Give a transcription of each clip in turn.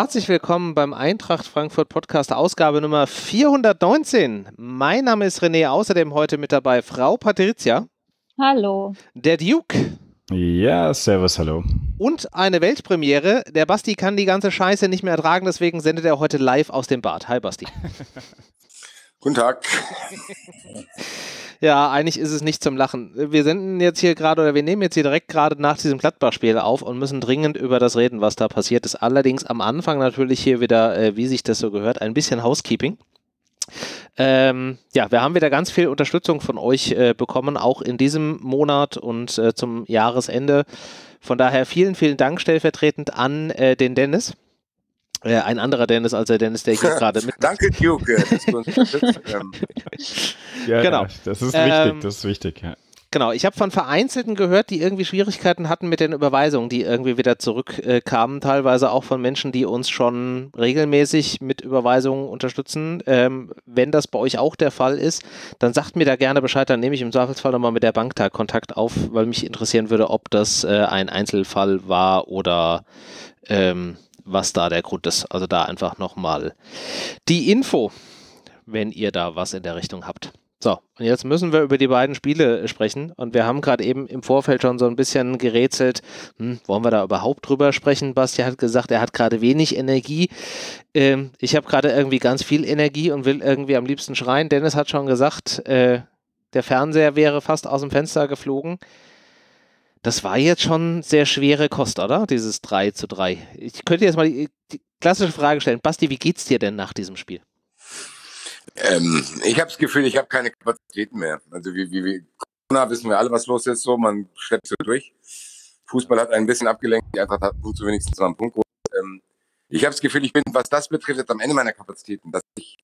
Herzlich willkommen beim Eintracht Frankfurt Podcast, Ausgabe Nummer 419. Mein Name ist René, außerdem heute mit dabei Frau Patricia. Hallo. Der Duke. Ja, servus, hallo. Und eine Weltpremiere. Der Basti kann die ganze Scheiße nicht mehr ertragen, deswegen sendet er heute live aus dem Bad. Hi, Basti. Guten Tag. Ja, eigentlich ist es nicht zum Lachen. Wir senden jetzt hier gerade oder wir nehmen jetzt hier direkt gerade nach diesem Gladbach-Spiel auf und müssen dringend über das reden, was da passiert ist. Allerdings am Anfang natürlich hier wieder, äh, wie sich das so gehört, ein bisschen Housekeeping. Ähm, ja, wir haben wieder ganz viel Unterstützung von euch äh, bekommen, auch in diesem Monat und äh, zum Jahresende. Von daher vielen, vielen Dank stellvertretend an äh, den Dennis. Äh, ein anderer Dennis als der Dennis, der hier gerade mit. Danke, Duke, dass du uns unterstützt. Ähm, Ja, Genau. das ist Ähm, wichtig, das ist wichtig. Ja. Genau, ich habe von Vereinzelten gehört, die irgendwie Schwierigkeiten hatten mit den Überweisungen, die irgendwie wieder zurückkamen, teilweise auch von Menschen, die uns schon regelmäßig mit Überweisungen unterstützen. Ähm, wenn das bei euch auch der Fall ist, dann sagt mir da gerne Bescheid, dann nehme ich im Zweifelsfall nochmal mit der Bank da Kontakt auf, weil mich interessieren würde, ob das äh, ein Einzelfall war oder ähm, was da der Grund ist. Also da einfach nochmal die Info, wenn ihr da was in der Richtung habt. So, und jetzt müssen wir über die beiden Spiele sprechen. Und wir haben gerade eben im Vorfeld schon so ein bisschen gerätselt, hm, wollen wir da überhaupt drüber sprechen? Basti hat gesagt, er hat gerade wenig Energie. Ähm, ich habe gerade irgendwie ganz viel Energie und will irgendwie am liebsten schreien. Dennis hat schon gesagt, äh, der Fernseher wäre fast aus dem Fenster geflogen. Das war jetzt schon sehr schwere Kost, oder? Dieses 3 zu 3. Ich könnte jetzt mal die, die klassische Frage stellen. Basti, wie geht's dir denn nach diesem Spiel? ähm, ich habe das Gefühl, ich habe keine Kapazitäten mehr. Also wie, wie, wie Corona wissen wir alle, was los ist. So, man schleppt so durch. Fußball hat ein bisschen abgelenkt. Die Eintracht hat zu wenigstens mal einen Punkt. geholt. Ähm, ich habe das Gefühl, ich bin, was das betrifft, jetzt am Ende meiner Kapazitäten. Dass ich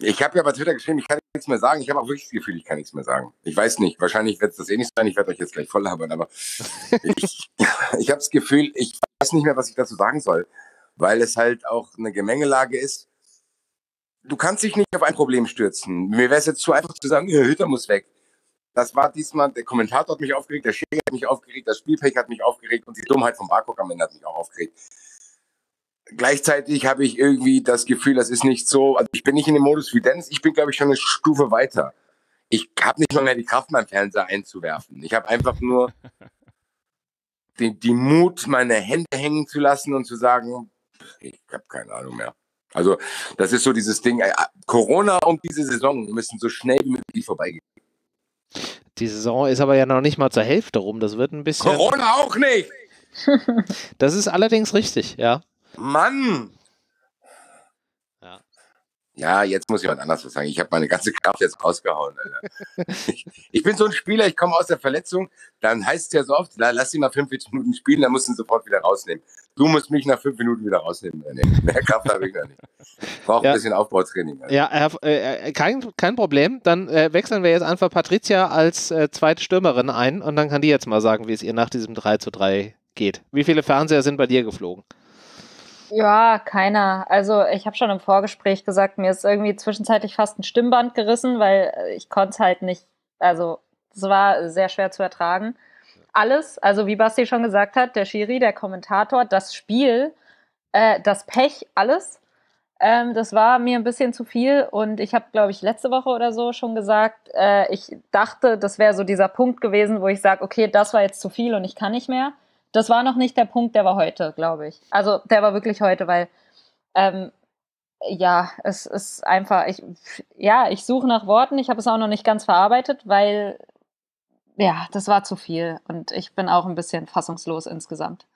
ich habe ja bei Twitter geschrieben, ich kann nichts mehr sagen. Ich habe auch wirklich das Gefühl, ich kann nichts mehr sagen. Ich weiß nicht. Wahrscheinlich wird es das eh nicht sein. Ich werde euch jetzt gleich voll labern, aber ich, ich habe das Gefühl, ich weiß nicht mehr, was ich dazu sagen soll, weil es halt auch eine Gemengelage ist. Du kannst dich nicht auf ein Problem stürzen. Mir wäre es jetzt zu einfach zu sagen, ja, Hütter muss weg. Das war diesmal, der Kommentator hat mich aufgeregt, der Schiri hat mich aufgeregt, das Spielpech hat mich aufgeregt und die Dummheit vom Barcock am Ende hat mich auch aufgeregt. Gleichzeitig habe ich irgendwie das Gefühl, das ist nicht so, also ich bin nicht in dem Modus wie Dennis, ich bin glaube ich schon eine Stufe weiter. Ich habe nicht mal mehr die Kraft, meinen Fernseher einzuwerfen. Ich habe einfach nur den, die Mut, meine Hände hängen zu lassen und zu sagen, ich habe keine Ahnung mehr. Also das ist so dieses Ding, äh, Corona und diese Saison müssen so schnell wie möglich vorbeigehen. Die Saison ist aber ja noch nicht mal zur Hälfte rum. Das wird ein bisschen. Corona auch nicht! Das ist allerdings richtig, ja. Mann! Ja. Ja, jetzt muss ich was anderes was sagen. Ich habe meine ganze Kraft jetzt rausgehauen. Alter. ich, ich bin so ein Spieler, ich komme aus der Verletzung, dann heißt es ja so oft, la- lass ihn mal 45 Minuten spielen, dann musst du ihn sofort wieder rausnehmen. Du musst mich nach fünf Minuten wieder rausnehmen. Mehr Kraft habe ich noch nicht. Ich brauche Ja. ein bisschen Aufbautraining. Alter. Ja, Herr, äh, kein, kein Problem. Dann äh, wechseln wir jetzt einfach Patricia als äh, zweite Stürmerin ein und dann kann die jetzt mal sagen, wie es ihr nach diesem 3 zu 3 geht. Wie viele Fernseher sind bei dir geflogen? Ja, keiner. Also ich habe schon im Vorgespräch gesagt, mir ist irgendwie zwischenzeitlich fast ein Stimmband gerissen, weil äh, ich konnte es halt nicht, also es war sehr schwer zu ertragen. Alles, also wie Basti schon gesagt hat, der Schiri, der Kommentator, das Spiel, äh, das Pech, alles. Ähm, das war mir ein bisschen zu viel und ich habe, glaube ich, letzte Woche oder so schon gesagt, äh, ich dachte, das wäre so dieser Punkt gewesen, wo ich sage, okay, das war jetzt zu viel und ich kann nicht mehr. Das war noch nicht der Punkt, der war heute, glaube ich. Also der war wirklich heute, weil ähm, ja, es ist einfach, ich, ja, ich suche nach Worten, ich habe es auch noch nicht ganz verarbeitet, weil ja, das war zu viel und ich bin auch ein bisschen fassungslos insgesamt.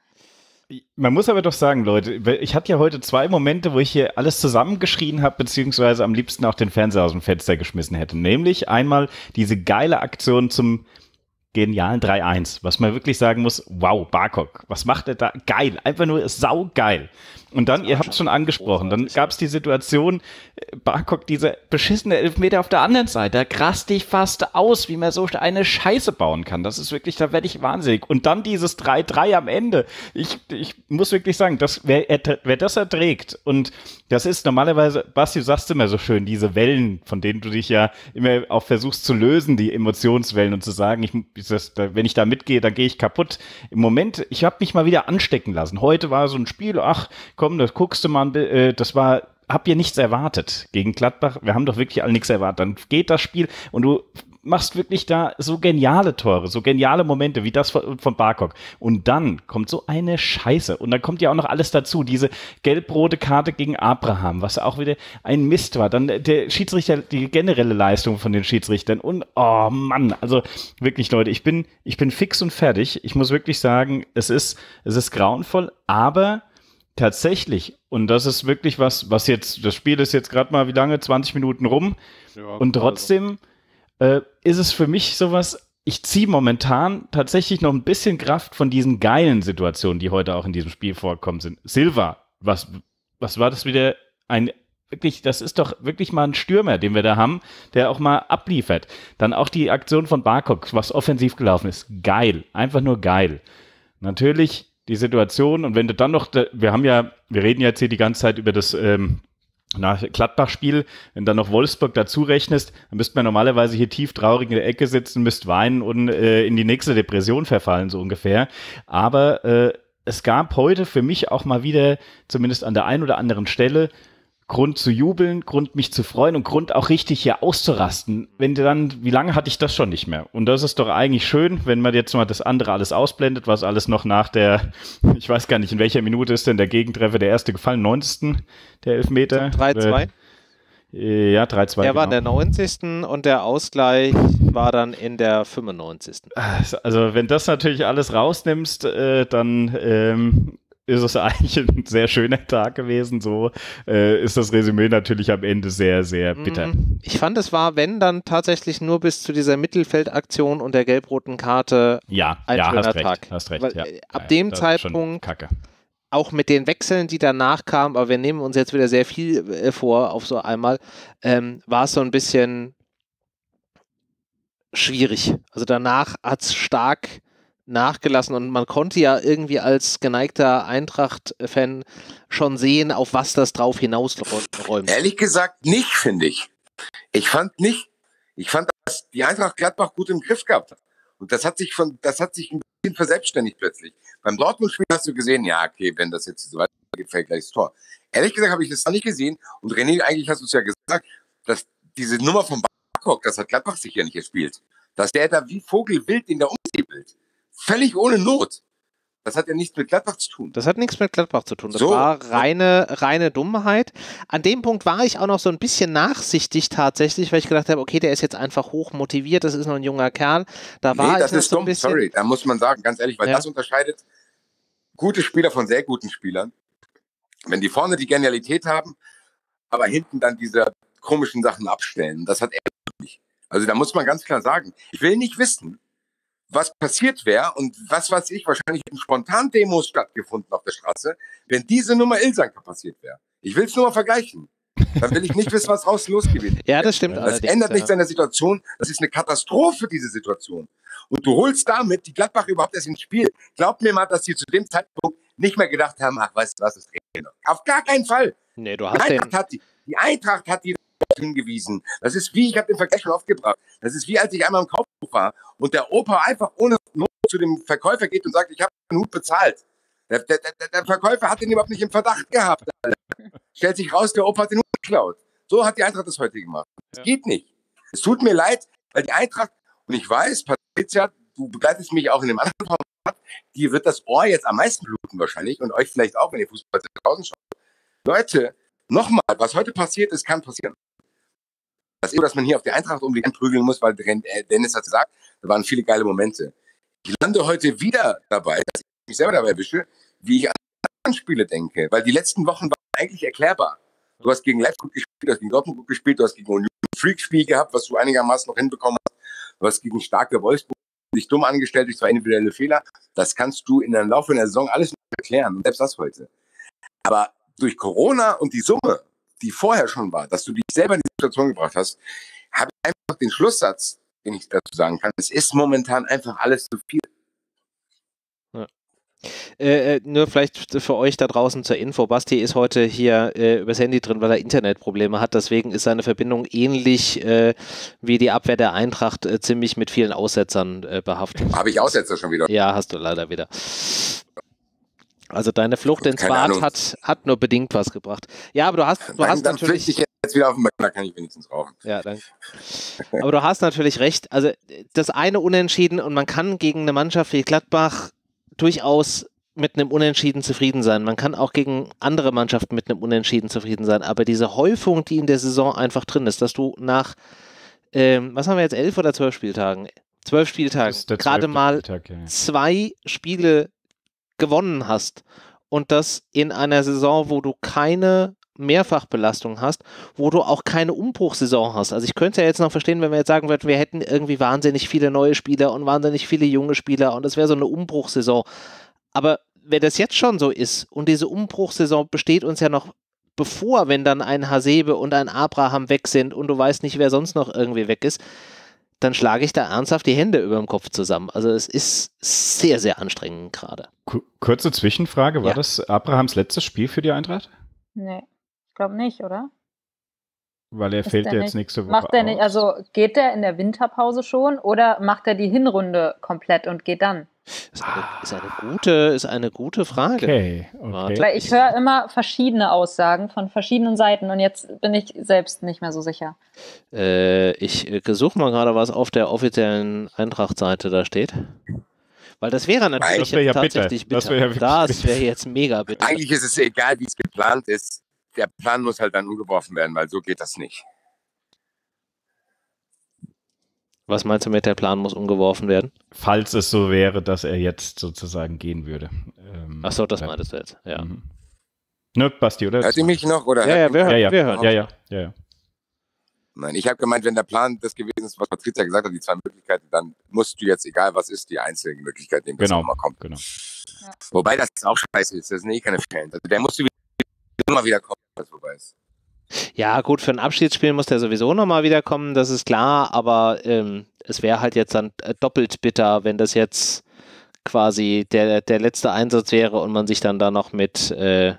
Man muss aber doch sagen, Leute, ich hatte ja heute zwei Momente, wo ich hier alles zusammengeschrien habe, beziehungsweise am liebsten auch den Fernseher aus dem Fenster geschmissen hätte. Nämlich einmal diese geile Aktion zum genialen 3-1, was man wirklich sagen muss, wow, Barkok, was macht er da? Geil, einfach nur saugeil. Und dann, ihr habt es schon angesprochen, dann gab es die Situation, äh, Barkok, dieser beschissene Elfmeter auf der anderen Seite, da rast dich fast aus, wie man so eine Scheiße bauen kann. Das ist wirklich, da werde ich wahnsinnig. Und dann dieses 3-3 am Ende. Ich, ich muss wirklich sagen, das, wer, er- wer das erträgt und das ist normalerweise, Basti, du sagst immer so schön, diese Wellen, von denen du dich ja immer auch versuchst zu lösen, die Emotionswellen und zu sagen, ich, das, da, wenn ich da mitgehe, dann gehe ich kaputt. Im Moment, ich habe mich mal wieder anstecken lassen. Heute war so ein Spiel, ach komm, das guckst du mal, äh, das war habt ihr nichts erwartet gegen Gladbach? Wir haben doch wirklich alle nichts erwartet. Dann geht das Spiel und du machst wirklich da so geniale Tore, so geniale Momente wie das von, von Barkok. Und dann kommt so eine Scheiße. Und dann kommt ja auch noch alles dazu. Diese gelb-rote Karte gegen Abraham, was auch wieder ein Mist war. Dann der Schiedsrichter, die generelle Leistung von den Schiedsrichtern. Und oh Mann, also wirklich Leute, ich bin, ich bin fix und fertig. Ich muss wirklich sagen, es ist, es ist grauenvoll, aber tatsächlich, und das ist wirklich was, was jetzt, das Spiel ist jetzt gerade mal wie lange? 20 Minuten rum. Ja, und trotzdem äh, ist es für mich sowas, ich ziehe momentan tatsächlich noch ein bisschen Kraft von diesen geilen Situationen, die heute auch in diesem Spiel vorkommen sind. Silva, was, was war das wieder? Ein wirklich, das ist doch wirklich mal ein Stürmer, den wir da haben, der auch mal abliefert. Dann auch die Aktion von Barkok, was offensiv gelaufen ist. Geil. Einfach nur geil. Natürlich die Situation und wenn du dann noch, wir haben ja, wir reden jetzt hier die ganze Zeit über das ähm, Gladbach-Spiel, wenn dann noch Wolfsburg dazu rechnest, dann müsste man normalerweise hier tief traurig in der Ecke sitzen, müsst weinen und äh, in die nächste Depression verfallen, so ungefähr. Aber äh, es gab heute für mich auch mal wieder, zumindest an der einen oder anderen Stelle, Grund zu jubeln, Grund mich zu freuen und Grund auch richtig hier auszurasten. Wenn du dann, wie lange hatte ich das schon nicht mehr? Und das ist doch eigentlich schön, wenn man jetzt mal das andere alles ausblendet, was alles noch nach der, ich weiß gar nicht, in welcher Minute ist denn der Gegentreffer der erste gefallen? 90. der Elfmeter? 3-2. Äh, ja, 3-2. Der genau. war in der 90. und der Ausgleich war dann in der 95. Also, wenn das natürlich alles rausnimmst, äh, dann ähm, ist es eigentlich ein sehr schöner Tag gewesen. So äh, ist das Resümee natürlich am Ende sehr, sehr bitter. Mhm. Ich fand, es war, wenn dann tatsächlich nur bis zu dieser Mittelfeldaktion und der gelb-roten Karte ja, ein ja, schöner hast Tag. Recht, hast recht. Weil, ja. Äh, ab ja, dem Zeitpunkt, auch mit den Wechseln, die danach kamen, aber wir nehmen uns jetzt wieder sehr viel äh, vor auf so einmal, ähm, war es so ein bisschen schwierig. Also danach hat es stark nachgelassen und man konnte ja irgendwie als geneigter Eintracht-Fan schon sehen, auf was das drauf hinausräumt. Ehrlich gesagt nicht, finde ich. Ich fand nicht, ich fand, dass die Eintracht Gladbach gut im Griff gehabt hat. Und das hat sich von, das hat sich ein bisschen verselbstständigt plötzlich. Beim Dortmund-Spiel hast du gesehen, ja, okay, wenn das jetzt so weitergeht, fällt gleich das Tor. Ehrlich gesagt habe ich das noch nicht gesehen. Und René, eigentlich hast du es ja gesagt, dass diese Nummer von Barkok, das hat Gladbach sich ja nicht gespielt. Dass der da wie Vogelwild in der umsäbelt völlig ohne Not. Das hat ja nichts mit Gladbach zu tun. Das hat nichts mit Gladbach zu tun. Das so. war reine, reine Dummheit. An dem Punkt war ich auch noch so ein bisschen nachsichtig tatsächlich, weil ich gedacht habe, okay, der ist jetzt einfach hoch motiviert, das ist noch ein junger Kerl. Da war nee, das ich ist so ein bisschen. Sorry, da muss man sagen, ganz ehrlich, weil ja. das unterscheidet gute Spieler von sehr guten Spielern. Wenn die vorne die Genialität haben, aber hinten dann diese komischen Sachen abstellen, das hat er nicht. Also da muss man ganz klar sagen, ich will nicht wissen, was passiert wäre und was weiß ich, wahrscheinlich hätten spontan Demos stattgefunden auf der Straße, wenn diese Nummer Ilsanker passiert wäre. Ich will es nur mal vergleichen. Dann will ich nicht wissen, was raus los gewesen Ja, das stimmt. Das ändert ja. nichts an der Situation. Das ist eine Katastrophe, diese Situation. Und du holst damit die Gladbach überhaupt erst ins Spiel. Glaub mir mal, dass sie zu dem Zeitpunkt nicht mehr gedacht haben, ach, weißt du was, ist Auf gar keinen Fall. Nee, du hast die Eintracht, hat die, die Eintracht hat die hingewiesen. Das ist wie, ich habe den Vergleich schon oft gebracht, das ist wie, als ich einmal im Kaufhof war und der Opa einfach ohne Not zu dem Verkäufer geht und sagt, ich habe einen Hut bezahlt. Der, der, der, der, Verkäufer hat den überhaupt nicht im Verdacht gehabt. Stellt sich raus, der Opa hat den Hut geklaut. So hat die Eintracht das heute gemacht. Das ja. geht nicht. Es tut mir leid, weil die Eintracht, und ich weiß, Patricia, du begleitest mich auch in dem anderen Format, die wird das Ohr jetzt am meisten bluten wahrscheinlich und euch vielleicht auch, wenn ihr Fußball draußen schaut. Leute, nochmal, was heute passiert ist, kann passieren. Das ist, dass man hier auf die Eintracht um die prügeln muss, weil äh, Dennis hat gesagt, da waren viele geile Momente. Ich lande heute wieder dabei, dass ich mich selber dabei erwische, wie ich an Spiele denke, weil die letzten Wochen waren eigentlich erklärbar. Du hast gegen Leipzig gut gespielt, du hast gegen Dortmund gut gespielt, du hast gegen Union Freak-Spiel gehabt, was du einigermaßen noch hinbekommen hast. Du hast gegen starke Wolfsburg dich dumm angestellt durch zwei individuelle Fehler. Das kannst du in der Laufe der Saison alles erklären, selbst das heute. Aber durch Corona und die Summe die vorher schon war, dass du dich selber in die Situation gebracht hast, habe ich einfach den Schlusssatz, den ich dazu sagen kann. Es ist momentan einfach alles zu viel. Äh, äh, nur vielleicht für euch da draußen zur Info. Basti ist heute hier äh, übers Handy drin, weil er Internetprobleme hat. Deswegen ist seine Verbindung ähnlich äh, wie die Abwehr der Eintracht äh, ziemlich mit vielen Aussetzern äh, behaftet. Habe ich Aussetzer schon wieder? Ja, hast du leider wieder. Also deine Flucht ins Keine Bad Ahnung. hat, hat nur bedingt was gebracht. Ja, aber du hast, du dann, hast dann natürlich. ich jetzt wieder auf den Balkon, da kann ich wenigstens rauchen. Ja, danke. Aber du hast natürlich recht. Also das eine Unentschieden und man kann gegen eine Mannschaft wie Gladbach durchaus mit einem Unentschieden zufrieden sein. Man kann auch gegen andere Mannschaften mit einem Unentschieden zufrieden sein. Aber diese Häufung, die in der Saison einfach drin ist, dass du nach, ähm, was haben wir jetzt, elf oder zwölf Spieltagen? Zwölf Spieltagen, Das ist der gerade mal Spieltag, ja. zwei Spiele gewonnen hast und das in einer Saison, wo du keine Mehrfachbelastung hast, wo du auch keine Umbruchsaison hast. Also ich könnte ja jetzt noch verstehen, wenn wir jetzt sagen würden, wir hätten irgendwie wahnsinnig viele neue Spieler und wahnsinnig viele junge Spieler und das wäre so eine Umbruchsaison. Aber wenn das jetzt schon so ist und diese Umbruchsaison besteht uns ja noch bevor, wenn dann ein Hasebe und ein Abraham weg sind und du weißt nicht, wer sonst noch irgendwie weg ist, dann schlage ich da ernsthaft die Hände über dem Kopf zusammen. Also es ist sehr, sehr anstrengend gerade. Ku- Kurze Zwischenfrage, war Ja. das Abrahams letztes Spiel für die Eintracht? Nee, ich glaube nicht, oder? Weil er Ist der ja jetzt nächste Woche Macht er nicht, also geht der in der Winterpause schon oder macht er die Hinrunde komplett und geht dann? Ist eine, ist eine gute, ist eine gute Frage. Okay, okay. Weil ich höre immer verschiedene Aussagen von verschiedenen Seiten und jetzt bin ich selbst nicht mehr so sicher. Äh, ich äh, suche mal gerade, was auf der offiziellen Eintracht-Seite da steht. Weil das wäre natürlich Das wär ja jetzt bitter. tatsächlich Das bitter. wär ja das bitter. wäre jetzt mega bitter. Eigentlich ist es egal, wie es geplant ist. Der Plan muss halt dann umgeworfen werden, weil so geht das nicht. Was meinst du mit, der Plan muss umgeworfen werden? Falls es so wäre, dass er jetzt sozusagen gehen würde. Ähm, Ach so, das ja. meintest du jetzt. Ja, Mhm. Ne, Basti, oder? Hört ihr mich noch? Oder ja, ja, wir, mich? ja, ja, wir hören. ja, ja, ja, ja. Nein, ich habe gemeint, wenn der Plan das gewesen ist, was Patricia gesagt hat, die zwei Möglichkeiten, dann musst du jetzt, egal was ist, die einzige Möglichkeit nehmen, dass Genau. er mal kommt. genau. Wobei das auch scheiße ist, das sind eh keine Fans. Also der musste immer wieder kommen, wenn es vorbei ist. Ja, gut, für ein Abschiedsspiel muss der sowieso nochmal wiederkommen, das ist klar, aber ähm, es wäre halt jetzt dann äh, doppelt bitter, wenn das jetzt quasi der, der letzte Einsatz wäre und man sich dann da noch mit, äh,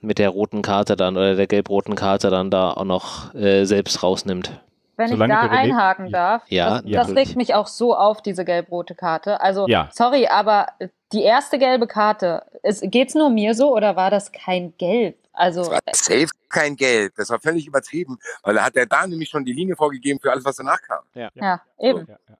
mit der roten Karte dann oder der gelb-roten Karte dann da auch noch äh, selbst rausnimmt. Wenn Solange ich da einhaken darf, Ja, das, ja. das regt mich auch so auf, diese gelb-rote Karte. Also, Ja. sorry, aber die erste gelbe Karte, geht es nur mir so oder war das kein Gelb? Also, Das war safe kein Gelb. Das war völlig übertrieben, weil da hat der da nämlich schon die Linie vorgegeben für alles, was danach kam. ja, eben. Ja, ja.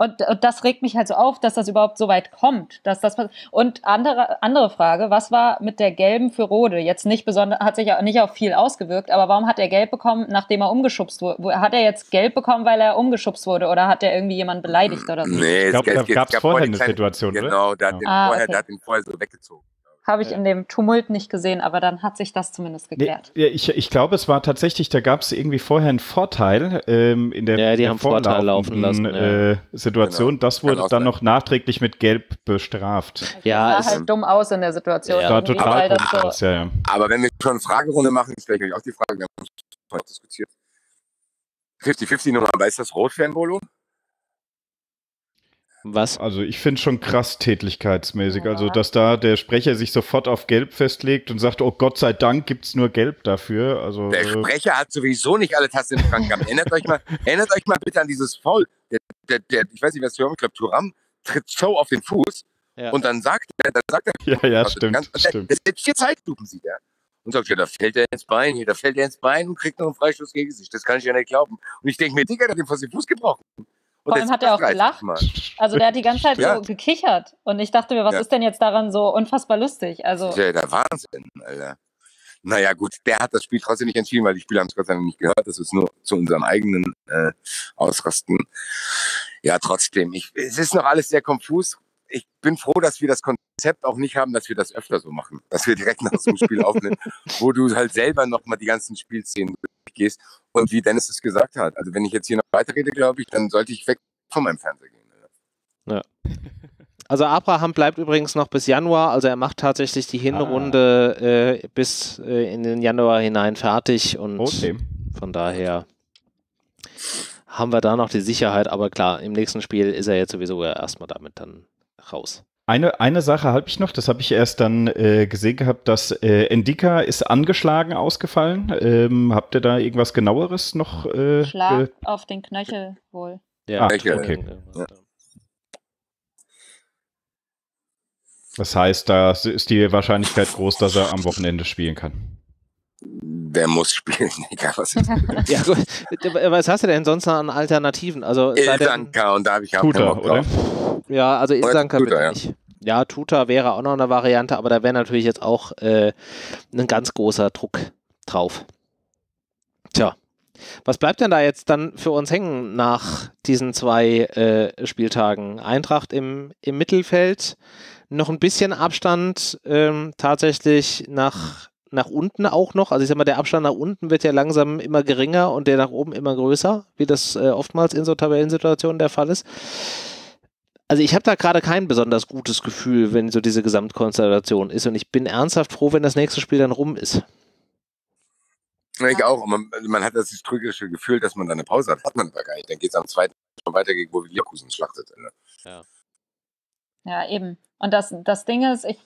Und, und das regt mich halt so auf, dass das überhaupt so weit kommt. Dass das, und andere, andere Frage, was war mit der gelben für Rode? Jetzt nicht besonders, hat sich ja nicht auf viel ausgewirkt, aber warum hat er gelb bekommen, nachdem er umgeschubst wurde? Hat er jetzt gelb bekommen, weil er umgeschubst wurde oder hat er irgendwie jemanden beleidigt oder so? Nee, Ich glaube, es- da gab es vorher eine kleine- Situation, oder? Genau, der hat, Ja. den Ah, vorher, okay. der hat den vorher so weggezogen. Habe ich Ja. in dem Tumult nicht gesehen, aber dann hat sich das zumindest Nee, geklärt. ja, ich, ich glaube, es war tatsächlich, da gab es irgendwie vorher einen Vorteil ähm, in der, Ja, die der haben Vorteil laufen lassen, vorlaufenden, äh, Situation. Genau. Das wurde dann noch nachträglich mit Gelb bestraft. Ja, sah es- halt dumm aus in der Situation. Ja, total komisch so, aus, ja, ja. Aber wenn wir schon eine Fragerunde machen, stelle ich euch auch die Frage, wir haben diskutiert. 50-50 Nummer, aber ist das rot für ein Bolo? Was? Also ich finde schon krass tätlichkeitsmäßig. Ja. Also, dass da der Sprecher sich sofort auf Gelb festlegt und sagt, oh Gott sei Dank gibt's nur Gelb dafür. Also Der äh, Sprecher hat sowieso nicht alle Tasten im Schrank gehabt. Erinnert euch mal, erinnert euch mal bitte an dieses Foul. Der, der, der, ich weiß nicht, wer es hören, ich glaube, Turam tritt so auf den Fuß Ja. und dann sagt er, dann sagt er, ja, ja, also stimmt, ganz- stimmt. Das sind vier Zeitlupen, sieht er. Und sagt, ja, da fällt er ins Bein, hier, da fällt er ins Bein und kriegt noch einen Freistoß gegen sich. Das kann ich ja nicht glauben. Und ich denke mir, Digga, der hat den fast den Fuß gebrochen. Vor allem hat er auch das 30 gelacht. Mal. Also der hat die ganze Zeit Ja. so gekichert. Und ich dachte mir, was Ja. ist denn jetzt daran so unfassbar lustig? Also, ja der Wahnsinn, Alter. Naja, gut, der hat das Spiel trotzdem nicht entschieden, weil die Spieler haben es Gott sei Dank nicht gehört. Das ist nur zu unserem eigenen äh, Ausrasten. Ja, trotzdem, ich, es ist noch alles sehr konfus. Ich bin froh, dass wir das Konzept auch nicht haben, dass wir das öfter so machen. Dass wir direkt nach so einem Spiel aufnehmen, wo du halt selber nochmal die ganzen Spielszenen durchgehst. Und wie Dennis es gesagt hat, also wenn ich jetzt hier noch weiterrede, glaube ich, dann sollte ich weg von meinem Fernseher gehen. Alter. Also Abraham bleibt übrigens noch bis Januar, also er macht tatsächlich die Hinrunde äh, bis äh, in den Januar hinein fertig und Okay. von daher haben wir da noch die Sicherheit, aber klar, im nächsten Spiel ist er jetzt sowieso ja erstmal damit dann raus. Eine, eine Sache habe ich noch, das habe ich erst dann äh, gesehen gehabt, dass äh, Endika ist angeschlagen ausgefallen. Ähm, habt ihr da irgendwas genaueres noch? Äh, Schlag auf den Knöchel wohl. Ja, Ah, okay. okay. Ja. Das heißt, da ist die Wahrscheinlichkeit groß, dass er am Wochenende spielen kann. Der muss spielen, egal was ist. ja, gut. Was hast du denn sonst noch an Alternativen? Also, Ilsanka und da habe ich auch Tuta, oder? Ja, also Ilsanka bitte ja. nicht. Ja, Tuta wäre auch noch eine Variante, aber da wäre natürlich jetzt auch äh, ein ganz großer Druck drauf. Tja, was bleibt denn da jetzt dann für uns hängen nach diesen zwei äh, Spieltagen? Eintracht im, im Mittelfeld, noch ein bisschen Abstand ähm, tatsächlich nach, nach unten auch noch. Also ich sag mal, der Abstand nach unten wird ja langsam immer geringer und der nach oben immer größer, wie das äh, oftmals in so Tabellensituationen der Fall ist. Also ich habe da gerade kein besonders gutes Gefühl, wenn so diese Gesamtkonstellation ist und ich bin ernsthaft froh, wenn das nächste Spiel dann rum ist. Ich auch. Man, man, hat das trügerische Gefühl, dass man da eine Pause hat. Hat man aber gar nicht. Dann geht es am zweiten schon weiter gegen wo Leverkusen schlachtet. Ne? Ja. ja, eben. Und das, das Ding ist, ich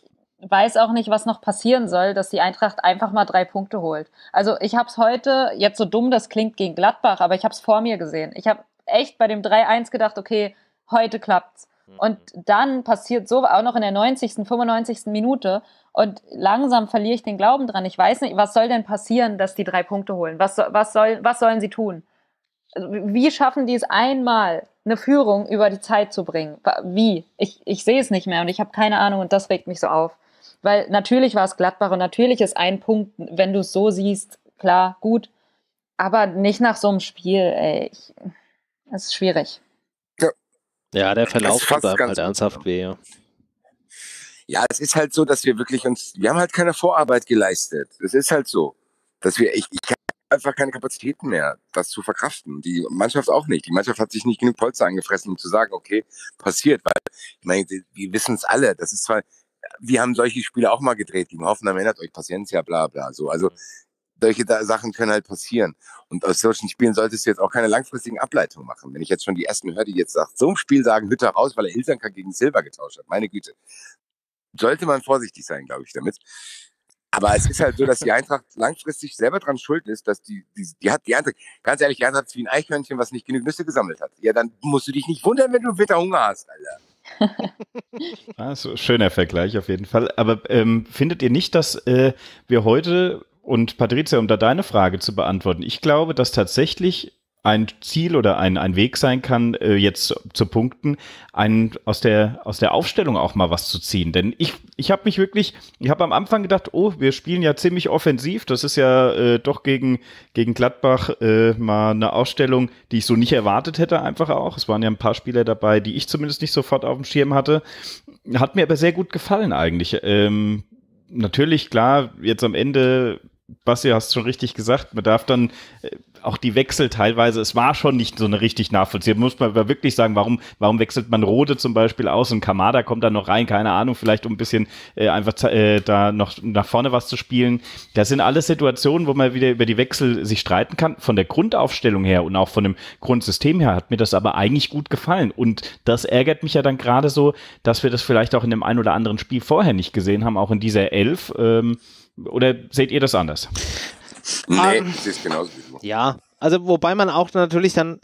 weiß auch nicht, was noch passieren soll, dass die Eintracht einfach mal drei Punkte holt. Also ich habe es heute, jetzt so dumm das klingt gegen Gladbach, aber ich habe es vor mir gesehen. Ich habe echt bei dem 3-1 gedacht, okay, heute klappt's. Mhm. Und dann passiert so auch noch in der 90., 95. Minute und langsam verliere ich den Glauben dran. Ich weiß nicht, was soll denn passieren, dass die drei Punkte holen? Was, was, soll, was sollen sie tun? Also, wie schaffen die es einmal, eine Führung über die Zeit zu bringen? Wie? Ich, ich sehe es nicht mehr und ich habe keine Ahnung und das regt mich so auf. Weil natürlich war es Gladbach und natürlich ist ein Punkt, wenn du es so siehst, klar, gut. Aber nicht nach so einem Spiel, ey. Ich, es ist schwierig. Ja, ja der Verlauf tut einem halt ernsthaft weh, ja. Ja, es ist halt so, dass wir wirklich uns, wir haben halt keine Vorarbeit geleistet. Es ist halt so, dass wir, ich, ich habe einfach keine Kapazitäten mehr, das zu verkraften. Die Mannschaft auch nicht. Die Mannschaft hat sich nicht genug Polster angefressen, um zu sagen, okay, passiert, weil ich meine, wir wissen es alle. Das ist zwar, wir haben solche Spiele auch mal gedreht. Die Hoffenheim erinnert euch, Paciencia, bla bla. So, also solche Sachen können halt passieren. Und aus solchen Spielen solltest du jetzt auch keine langfristigen Ableitungen machen. Wenn ich jetzt schon die ersten höre, die jetzt sagt, so ein Spiel sagen Hütter raus, weil er Ilsanka gegen Silva getauscht hat. Meine Güte sollte man vorsichtig sein, glaube ich, damit. Aber es ist halt so, dass die Eintracht langfristig selber dran schuld ist, dass die, die, die hat die Eintracht, ganz ehrlich, die Eintracht ist wie ein Eichhörnchen, was nicht genug Nüsse gesammelt hat. Ja, dann musst du dich nicht wundern, wenn du wieder Hunger hast, Alter. also, schöner Vergleich auf jeden Fall. Aber ähm, findet ihr nicht, dass äh, wir heute und Patricia, um da deine Frage zu beantworten, ich glaube, dass tatsächlich ein Ziel oder ein, ein Weg sein kann, äh, jetzt zu punkten, einen aus der, aus der Aufstellung auch mal was zu ziehen. Denn ich, ich habe mich wirklich, ich habe am Anfang gedacht, oh, wir spielen ja ziemlich offensiv. Das ist ja äh, doch gegen, gegen Gladbach äh, mal eine Ausstellung, die ich so nicht erwartet hätte, einfach auch. Es waren ja ein paar Spieler dabei, die ich zumindest nicht sofort auf dem Schirm hatte. Hat mir aber sehr gut gefallen eigentlich. Ähm, natürlich, klar, jetzt am Ende Basti, hast schon richtig gesagt, man darf dann äh, auch die Wechsel teilweise, es war schon nicht so eine richtig nachvollziehbar. Muss man wirklich sagen, warum, warum wechselt man Rode zum Beispiel aus und Kamada kommt da noch rein, keine Ahnung, vielleicht um ein bisschen äh, einfach äh, da noch nach vorne was zu spielen. Das sind alles Situationen, wo man wieder über die Wechsel sich streiten kann. Von der Grundaufstellung her und auch von dem Grundsystem her hat mir das aber eigentlich gut gefallen. Und das ärgert mich ja dann gerade so, dass wir das vielleicht auch in dem ein oder anderen Spiel vorher nicht gesehen haben, auch in dieser Elf. Ähm, oder seht ihr das anders? Nee, um, ich sehe es genauso wie du. Ja, also wobei man auch natürlich dann,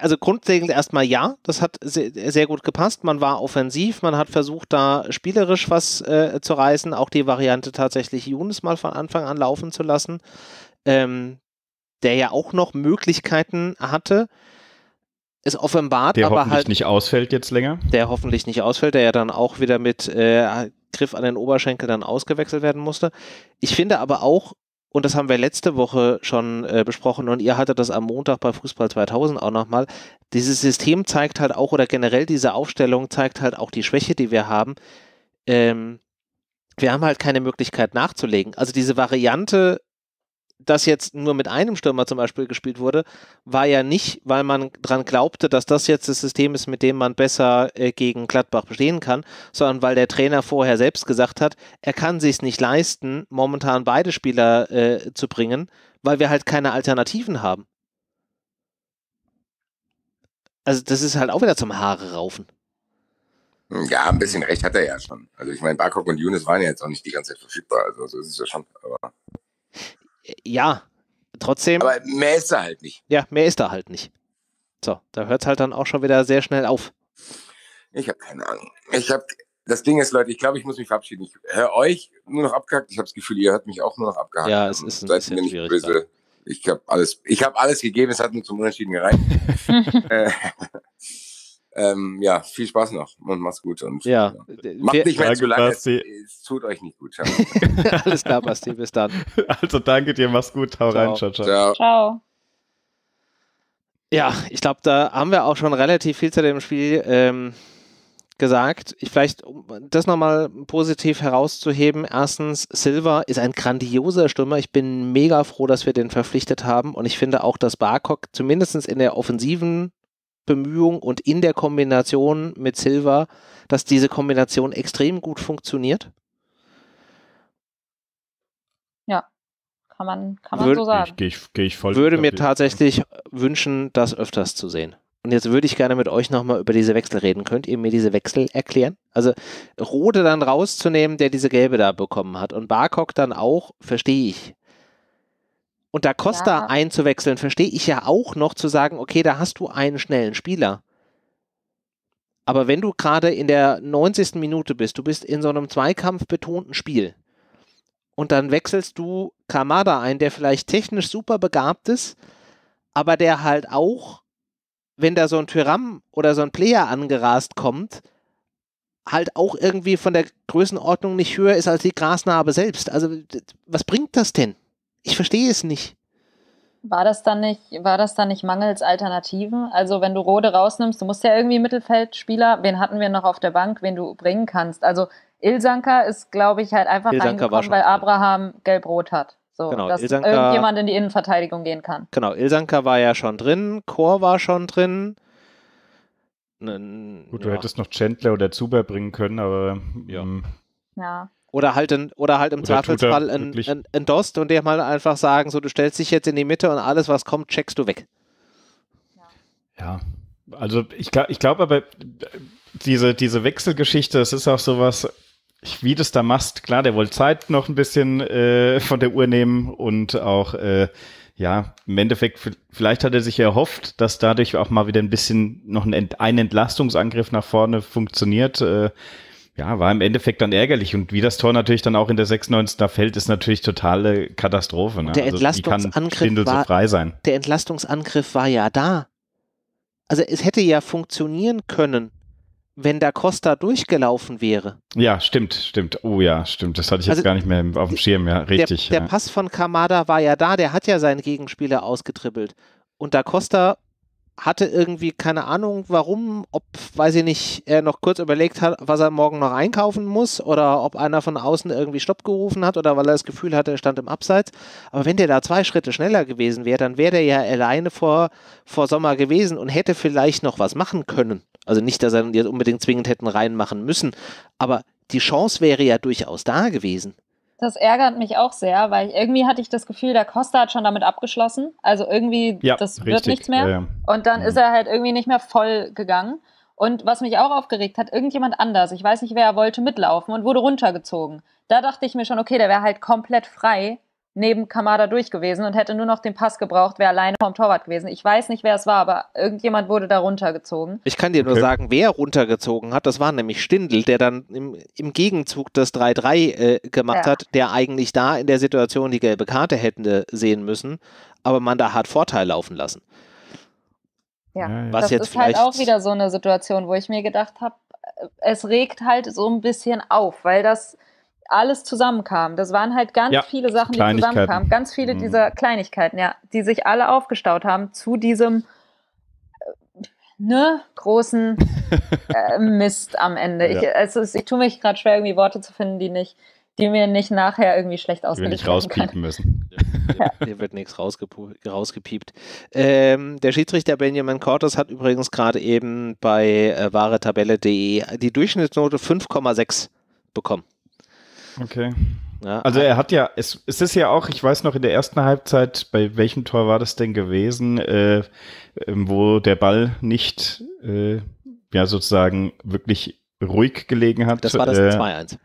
also grundlegend erstmal ja, das hat sehr, sehr, gut gepasst. Man war offensiv, man hat versucht, da spielerisch was äh, zu reißen, auch die Variante tatsächlich Younes mal von Anfang an laufen zu lassen, ähm, der ja auch noch Möglichkeiten hatte. Es offenbart der aber hoffentlich halt. nicht ausfällt jetzt länger. Der hoffentlich nicht ausfällt, der ja dann auch wieder mit äh, Griff an den Oberschenkel dann ausgewechselt werden musste. Ich finde aber auch, und das haben wir letzte Woche schon äh, besprochen und ihr hattet das am Montag bei Fußball 2000 auch nochmal, dieses System zeigt halt auch, oder generell diese Aufstellung zeigt halt auch die Schwäche, die wir haben. Ähm, wir haben halt keine Möglichkeit nachzulegen. Also diese Variante das jetzt nur mit einem Stürmer zum Beispiel gespielt wurde, war ja nicht, weil man dran glaubte, dass das jetzt das System ist, mit dem man besser äh, gegen Gladbach bestehen kann, sondern weil der Trainer vorher selbst gesagt hat, er kann sich nicht leisten, momentan beide Spieler äh, zu bringen, weil wir halt keine Alternativen haben. Also das ist halt auch wieder zum Haare raufen. Ja, ein bisschen recht hat er ja schon. Also ich meine, Barkok und Younes waren ja jetzt auch nicht die ganze Zeit verfügbar, also so ist es ja schon. Aber ja, trotzdem. Aber mehr ist er halt nicht. Ja, mehr ist er halt nicht. So, da hört es halt dann auch schon wieder sehr schnell auf. Ich habe keine Ahnung. Ich habe das Ding ist, Leute, ich glaube, ich muss mich verabschieden. Ich höre euch nur noch abgehackt. Ich habe das Gefühl, ihr hört mich auch nur noch abgehackt. Ja, es ist ein Seid bisschen schwierig böse. Ich habe alles, ich habe alles gegeben. Es hat nur zum Unentschieden gereicht. äh, ähm, ja, viel Spaß noch und macht's gut. Und, Ja. Macht Wir- nicht mehr Danke, zu lange. Es, Basti. es tut euch nicht gut. Ciao. Alles klar, Basti, bis dann. Also danke dir, mach's gut, hau Ciao. rein, ciao, ciao. Ciao. Ciao. Ja, ich glaube, da haben wir auch schon relativ viel zu dem Spiel ähm, gesagt. Ich vielleicht, um das nochmal positiv herauszuheben. Erstens, Silva ist ein grandioser Stürmer. Ich bin mega froh, dass wir den verpflichtet haben. Und ich finde auch, dass Barkok zumindest in der offensiven Bemühung und in der Kombination mit Silva, dass diese Kombination extrem gut funktioniert. Kann man, kann man Würde- so sagen. Gehe ich, geh ich voll würde mir tatsächlich wünschen, das öfters zu sehen. Und jetzt würde ich gerne mit euch nochmal über diese Wechsel reden. Könnt ihr mir diese Wechsel erklären? Also Rode dann rauszunehmen, der diese gelbe da bekommen hat und Barkok dann auch, verstehe ich. Und da Costa Ja. einzuwechseln, verstehe ich ja auch noch zu sagen, okay, da hast du einen schnellen Spieler. Aber wenn du gerade in der 90. Minute bist, du bist in so einem zweikampfbetonten Spiel und dann wechselst du Kamada ein, der vielleicht technisch super begabt ist, aber der halt auch, wenn da so ein Tyram oder so ein Player angerast kommt, halt auch irgendwie von der Größenordnung nicht höher ist als die Grasnarbe selbst. Also was bringt das denn? Ich verstehe es nicht. War das dann nicht, war das dann nicht mangels Alternativen? Also wenn du Rode rausnimmst, du musst ja irgendwie Mittelfeldspieler, wen hatten wir noch auf der Bank, wen du bringen kannst? Also Ilsanker ist, glaube ich, halt einfach Ilsanker war reingekommen, schon weil. Abraham gelb-rot hat. So, Genau, dass Ilsanker- irgendjemand in die Innenverteidigung gehen kann. Genau, Ilsanker war ja schon drin, Chor war schon drin. N- Gut, du ja. hättest noch Chandler oder Zuber bringen können, aber Ja. ähm, Ja. Oder halt, ein, oder halt im Oder er Zweifelsfall ein, ein, ein Dost und dem mal einfach sagen, so du stellst dich jetzt in die Mitte und alles, was kommt, checkst du weg. Ja, also ich glaube, ich glaube aber, diese, diese Wechselgeschichte, das ist auch sowas, ich- wie du es da machst, klar, der wollte Zeit noch ein bisschen äh, von der Uhr nehmen und auch, äh, ja, im Endeffekt, vielleicht hat er sich erhofft, dass dadurch auch mal wieder ein bisschen noch ein, Ent ein Entlastungsangriff nach vorne funktioniert. Äh, ja, war im Endeffekt dann ärgerlich. Und wie das Tor natürlich dann auch in der 96. da fällt, ist natürlich totale Katastrophe. Ne? Der also, Entlastungsangriff Stindl so war- frei sein? Der Entlastungsangriff war ja da. Also es hätte ja funktionieren können, wenn da Costa durchgelaufen wäre. Ja, stimmt, stimmt. Oh ja, stimmt. Das hatte ich jetzt Also, gar nicht mehr auf dem Schirm. Ja, richtig. Der, der ja. Pass von Kamada war ja da, der hat ja seinen Gegenspieler ausgetribbelt. Und da Costa hatte irgendwie keine Ahnung, warum, ob, weiß ich nicht, er noch kurz überlegt hat, was er morgen noch einkaufen muss oder ob einer von außen irgendwie Stopp gerufen hat oder weil er das Gefühl hatte, er stand im Abseits. Aber wenn der da zwei Schritte schneller gewesen wäre, dann wäre der ja alleine vor, vor Sommer gewesen und hätte vielleicht noch was machen können. Also nicht, dass er jetzt unbedingt zwingend hätten reinmachen müssen, aber die Chance wäre ja durchaus da gewesen. Das ärgert mich auch sehr, weil irgendwie hatte ich das Gefühl, der Costa hat schon damit abgeschlossen. Also irgendwie, ja, das richtig. wird nichts mehr. Ja, ja. Und dann ist er halt irgendwie nicht mehr voll gegangen. Und was mich auch aufgeregt hat, irgendjemand anders, ich weiß nicht wer, wollte mitlaufen und wurde runtergezogen. Da dachte ich mir schon, okay, der wäre halt komplett frei neben Kamada durch gewesen und hätte nur noch den Pass gebraucht, wäre alleine vom Torwart gewesen. Ich weiß nicht, wer es war, aber irgendjemand wurde da runtergezogen. Ich kann dir nur Okay. sagen, wer runtergezogen hat. Das war nämlich Stindl, der dann im, im Gegenzug das 3-3 äh, gemacht Ja. hat, der eigentlich da in der Situation die gelbe Karte hätte sehen müssen, aber man da hat Vorteil laufen lassen. Ja, Ja, ja. Was das jetzt ist halt auch wieder so eine Situation, wo ich mir gedacht habe, es regt halt so ein bisschen auf, weil das alles zusammenkam. Das waren halt ganz Ja, viele Sachen, die zusammenkamen. Ganz viele Mhm. dieser Kleinigkeiten, ja, die sich alle aufgestaut haben zu diesem äh, ne, großen äh, Mist am Ende. Ich, Ja. es ist, ich tue mich gerade schwer, irgendwie Worte zu finden, die nicht, die mir nicht nachher irgendwie schlecht Die wir nicht rauspiepen müssen. Hier wird nichts rausgepu- rausgepiept. Ähm, der Schiedsrichter Benjamin Cortes hat übrigens gerade eben bei äh, wahretabelle.de die Durchschnittsnote 5,6 bekommen. Okay. Ja, Also er hat ja, es, es ist ja auch, ich weiß noch in der ersten Halbzeit, bei welchem Tor war das denn gewesen, äh, ähm, wo der Ball nicht, äh, ja sozusagen wirklich ruhig gelegen hat. das war das äh, 2-1.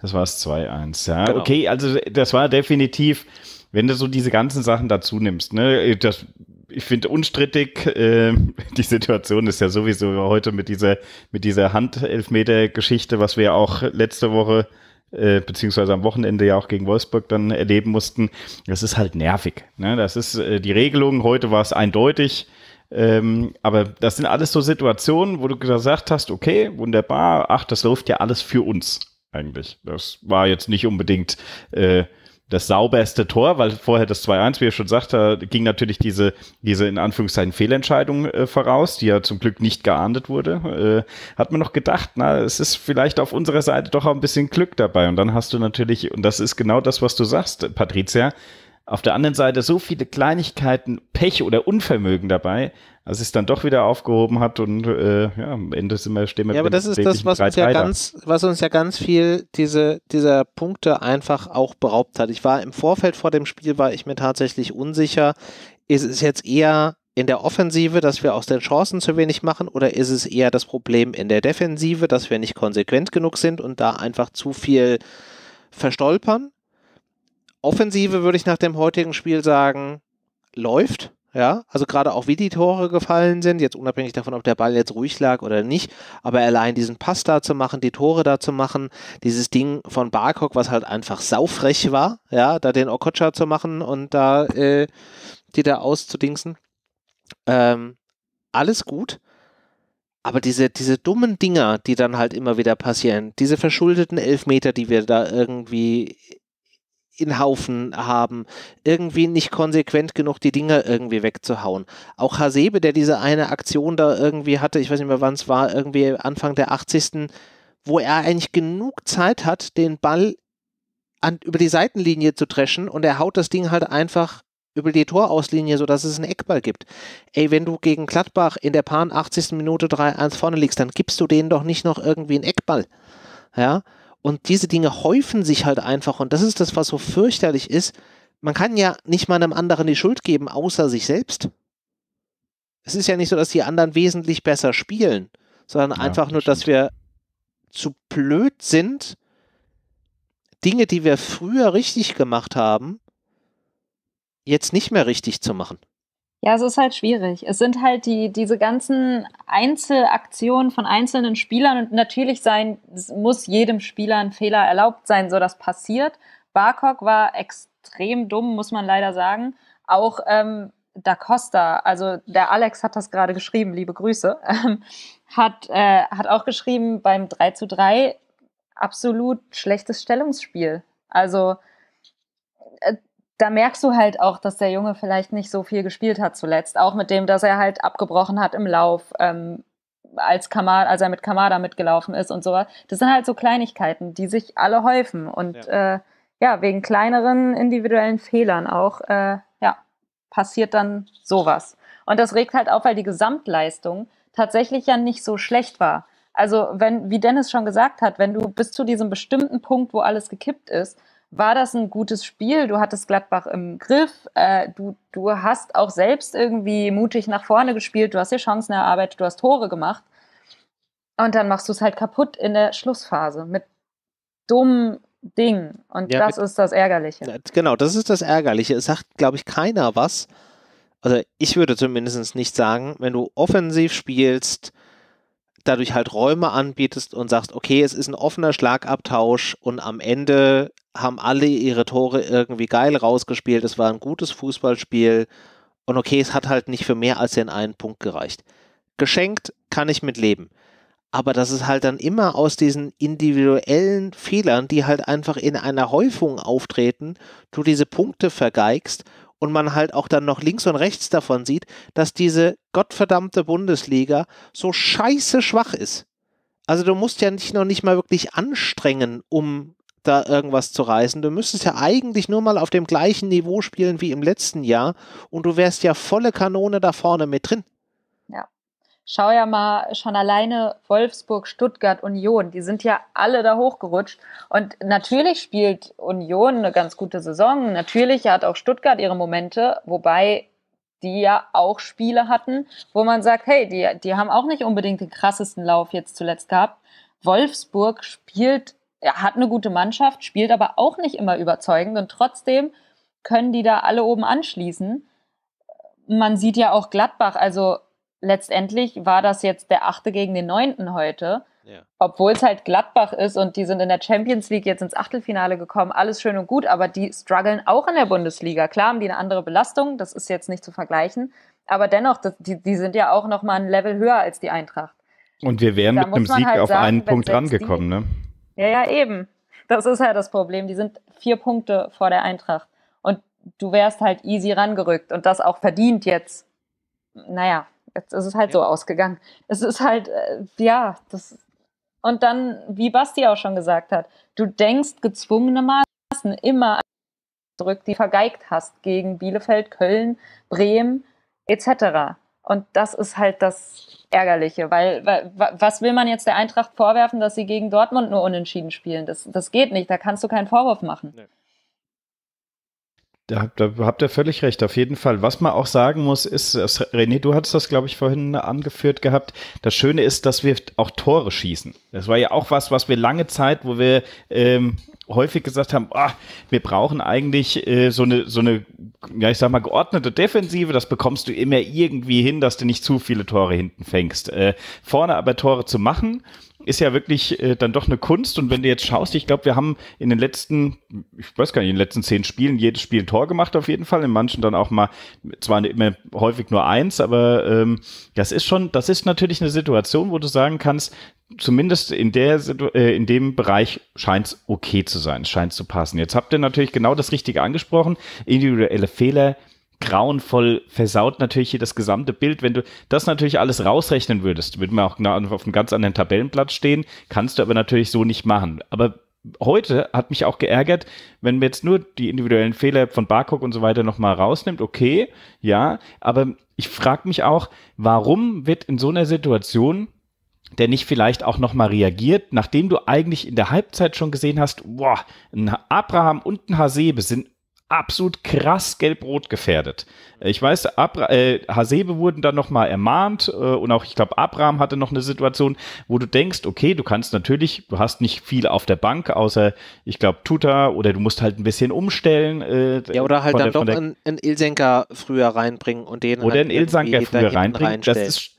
Das war es 2-1, ja. Genau. Okay, also das war definitiv, wenn du so diese ganzen Sachen dazu nimmst, ne, das ich finde unstrittig, äh, die Situation ist ja sowieso heute mit dieser, mit dieser Handelfmeter-Geschichte, was wir auch letzte Woche äh, beziehungsweise am Wochenende ja auch gegen Wolfsburg dann erleben mussten. Das ist halt nervig. Ne? Das ist äh, die Regelung. Heute war es eindeutig. Ähm, aber das sind alles so Situationen, wo du gesagt hast, okay, wunderbar, ach, das läuft ja alles für uns eigentlich. Das war jetzt nicht unbedingt äh, das sauberste Tor, weil vorher das 2-1, wie ihr schon sagte, ging natürlich diese, diese in Anführungszeichen Fehlentscheidung äh, voraus, die ja zum Glück nicht geahndet wurde. Äh, hat man noch gedacht, na, es ist vielleicht auf unserer Seite doch auch ein bisschen Glück dabei. Und dann hast du natürlich, und das ist genau das, was du sagst, Patricia, auf der anderen Seite so viele Kleinigkeiten, Pech oder Unvermögen dabei, als es dann doch wieder aufgehoben hat und äh, ja, am Ende sind wir, stehen wir Ja, aber das ist das, was uns ja ganz, was uns ja ganz viel diese, dieser Punkte einfach auch beraubt hat. Ich war im Vorfeld vor dem Spiel, war ich mir tatsächlich unsicher, ist es jetzt eher in der Offensive, dass wir aus den Chancen zu wenig machen, oder ist es eher das Problem in der Defensive, dass wir nicht konsequent genug sind und da einfach zu viel verstolpern? Offensive würde ich nach dem heutigen Spiel sagen, läuft. Ja, also gerade auch wie die Tore gefallen sind, jetzt unabhängig davon, ob der Ball jetzt ruhig lag oder nicht, aber allein diesen Pass da zu machen, die Tore da zu machen, dieses Ding von Barkok, was halt einfach saufrech war, ja, da den Okocha zu machen und da äh, die da auszudingsen. Ähm, alles gut. Aber diese, diese dummen Dinger, die dann halt immer wieder passieren, diese verschuldeten Elfmeter, die wir da irgendwie in Haufen haben, irgendwie nicht konsequent genug die Dinger irgendwie wegzuhauen. Auch Hasebe, der diese eine Aktion da irgendwie hatte, ich weiß nicht mehr wann es war, irgendwie Anfang der 80. wo er eigentlich genug Zeit hat, den Ball an, über die Seitenlinie zu dreschen und er haut das Ding halt einfach über die Torauslinie, sodass es einen Eckball gibt. Ey, wenn du gegen Gladbach in der Paar 80. Minute 3-1 vorne liegst, dann gibst du denen doch nicht noch irgendwie einen Eckball. Ja, und diese Dinge häufen sich halt einfach. Und das ist das, was so fürchterlich ist. Man kann ja nicht mal einem anderen die Schuld geben, außer sich selbst. Es ist ja nicht so, dass die anderen wesentlich besser spielen, sondern ja, einfach nur, stimmt. dass wir zu blöd sind, Dinge, die wir früher richtig gemacht haben, jetzt nicht mehr richtig zu machen. Ja, es ist halt schwierig. Es sind halt die, diese ganzen Einzelaktionen von einzelnen Spielern und natürlich sein, muss jedem Spieler ein Fehler erlaubt sein, so das passiert. Barkok war extrem dumm, muss man leider sagen. Auch ähm, Da Costa, also der Alex hat das gerade geschrieben, liebe Grüße, ähm, hat, äh, hat auch geschrieben beim 3 zu 3 absolut schlechtes Stellungsspiel. Also äh, da merkst du halt auch, dass der Junge vielleicht nicht so viel gespielt hat zuletzt. Auch mit dem, dass er halt abgebrochen hat im Lauf, ähm, als, Kamada, als er mit Kamada mitgelaufen ist und so. Das sind halt so Kleinigkeiten, die sich alle häufen. Und ja, äh, ja wegen kleineren individuellen Fehlern auch, äh, ja, passiert dann sowas. Und das regt halt auf, weil die Gesamtleistung tatsächlich ja nicht so schlecht war. Also, wenn, wie Dennis schon gesagt hat, wenn du bis zu diesem bestimmten Punkt, wo alles gekippt ist, war das ein gutes Spiel. Du hattest Gladbach im Griff. Äh, du, du hast auch selbst irgendwie mutig nach vorne gespielt. Du hast dir Chancen erarbeitet. Du hast Tore gemacht. Und dann machst du es halt kaputt in der Schlussphase mit dummen Dingen. Und ja, das mit, ist das Ärgerliche. Genau, das ist das Ärgerliche. Es sagt, glaube ich, keiner was. Also ich würde zumindest nicht sagen, wenn du offensiv spielst, dadurch halt Räume anbietest und sagst, okay, es ist ein offener Schlagabtausch und am Ende haben alle ihre Tore irgendwie geil rausgespielt. Es war ein gutes Fußballspiel und okay, es hat halt nicht für mehr als den einen Punkt gereicht. Geschenkt kann ich mit leben. Aber dass es halt dann immer aus diesen individuellen Fehlern, die halt einfach in einer Häufung auftreten, du diese Punkte vergeigst und man halt auch dann noch links und rechts davon sieht, dass diese gottverdammte Bundesliga so scheiße schwach ist. Also du musst ja nicht noch nicht mal wirklich anstrengen, um da irgendwas zu reißen. Du müsstest ja eigentlich nur mal auf dem gleichen Niveau spielen wie im letzten Jahr und du wärst ja volle Kanone da vorne mit drin. Schau ja mal schon alleine Wolfsburg, Stuttgart, Union, die sind ja alle da hochgerutscht. Und natürlich spielt Union eine ganz gute Saison. Natürlich hat auch Stuttgart ihre Momente, wobei die ja auch Spiele hatten, wo man sagt, hey, die, die haben auch nicht unbedingt den krassesten Lauf jetzt zuletzt gehabt. Wolfsburg spielt, ja, hat eine gute Mannschaft, spielt aber auch nicht immer überzeugend und trotzdem können die da alle oben anschließen man sieht ja auch Gladbach, also letztendlich war das jetzt der achte gegen den neunten heute. Ja. Obwohl es halt Gladbach ist und die sind in der Champions League jetzt ins Achtelfinale gekommen, alles schön und gut, aber die strugglen auch in der Bundesliga. Klar haben die eine andere Belastung, das ist jetzt nicht zu vergleichen, aber dennoch, das, die, die sind ja auch noch mal ein Level höher als die Eintracht. Und wir wären da mit einem Sieg halt auf sagen, einen Punkt rangekommen, ne? Ja, ja, eben. Das ist halt das Problem. Die sind vier Punkte vor der Eintracht. Und du wärst halt easy rangerückt und das auch verdient jetzt. Naja, jetzt ist es halt ja. so ausgegangen. Es ist halt, äh, ja, das. Und dann, wie Basti auch schon gesagt hat, du denkst gezwungenermaßen immer zurück, die vergeigt hast gegen Bielefeld, Köln, Bremen etc. Und das ist halt das Ärgerliche, weil, weil, was will man jetzt der Eintracht vorwerfen, dass sie gegen Dortmund nur unentschieden spielen? Das, das geht nicht, da kannst du keinen Vorwurf machen. Nee. Da, da habt ihr völlig recht, auf jeden Fall. Was man auch sagen muss, ist, René, du hattest das, glaube ich, vorhin angeführt gehabt. Das Schöne ist, dass wir auch Tore schießen. Das war ja auch was, was wir lange Zeit, wo wir ähm, häufig gesagt haben, oh, wir brauchen eigentlich äh, so eine, so eine, ja, ich sag mal, geordnete Defensive. Das bekommst du immer irgendwie hin, dass du nicht zu viele Tore hinten fängst. Äh, vorne aber Tore zu machen ist ja wirklich äh, dann doch eine Kunst. Und wenn du jetzt schaust, ich glaube, wir haben in den letzten, ich weiß gar nicht, in den letzten zehn Spielen jedes Spiel ein Tor gemacht auf jeden Fall. In manchen dann auch mal, zwar immer häufig nur eins, aber ähm, das ist schon, das ist natürlich eine Situation, wo du sagen kannst, zumindest in der äh, in dem Bereich scheint es okay zu sein, scheint zu passen. Jetzt habt ihr natürlich genau das Richtige angesprochen, individuelle Fehler grauenvoll versaut natürlich hier das gesamte Bild. Wenn du das natürlich alles rausrechnen würdest, würde man auch auf einem ganz anderen Tabellenplatz stehen, kannst du aber natürlich so nicht machen. Aber heute hat mich auch geärgert, wenn man jetzt nur die individuellen Fehler von Barcock und so weiter nochmal rausnimmt, okay, ja, aber ich frage mich auch, warum wird in so einer Situation der nicht vielleicht auch nochmal reagiert, nachdem du eigentlich in der Halbzeit schon gesehen hast, boah, ein Abraham und ein Hasebe sind absolut krass gelb-rot gefährdet. Ich weiß, Abra äh, Hasebe wurden dann nochmal ermahnt äh, und auch, ich glaube, Abraham hatte noch eine Situation, wo du denkst, okay, du kannst natürlich, du hast nicht viel auf der Bank, außer, ich glaube, Tuta oder du musst halt ein bisschen umstellen. Äh, ja, oder halt dann der, doch einen, einen Ilsenker früher reinbringen und den Oder halt einen Ilsenker früher reinbringen. Das ist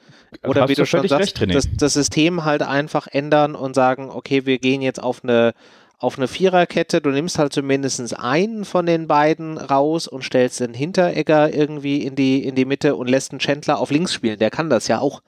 oder wie du schon sagst, das, das System halt einfach ändern und sagen, okay, wir gehen jetzt auf eine auf eine Viererkette, du nimmst halt zumindest einen von den beiden raus und stellst den Hinteregger irgendwie in die, in die Mitte und lässt einen Chandler auf links spielen. Der kann das ja auch.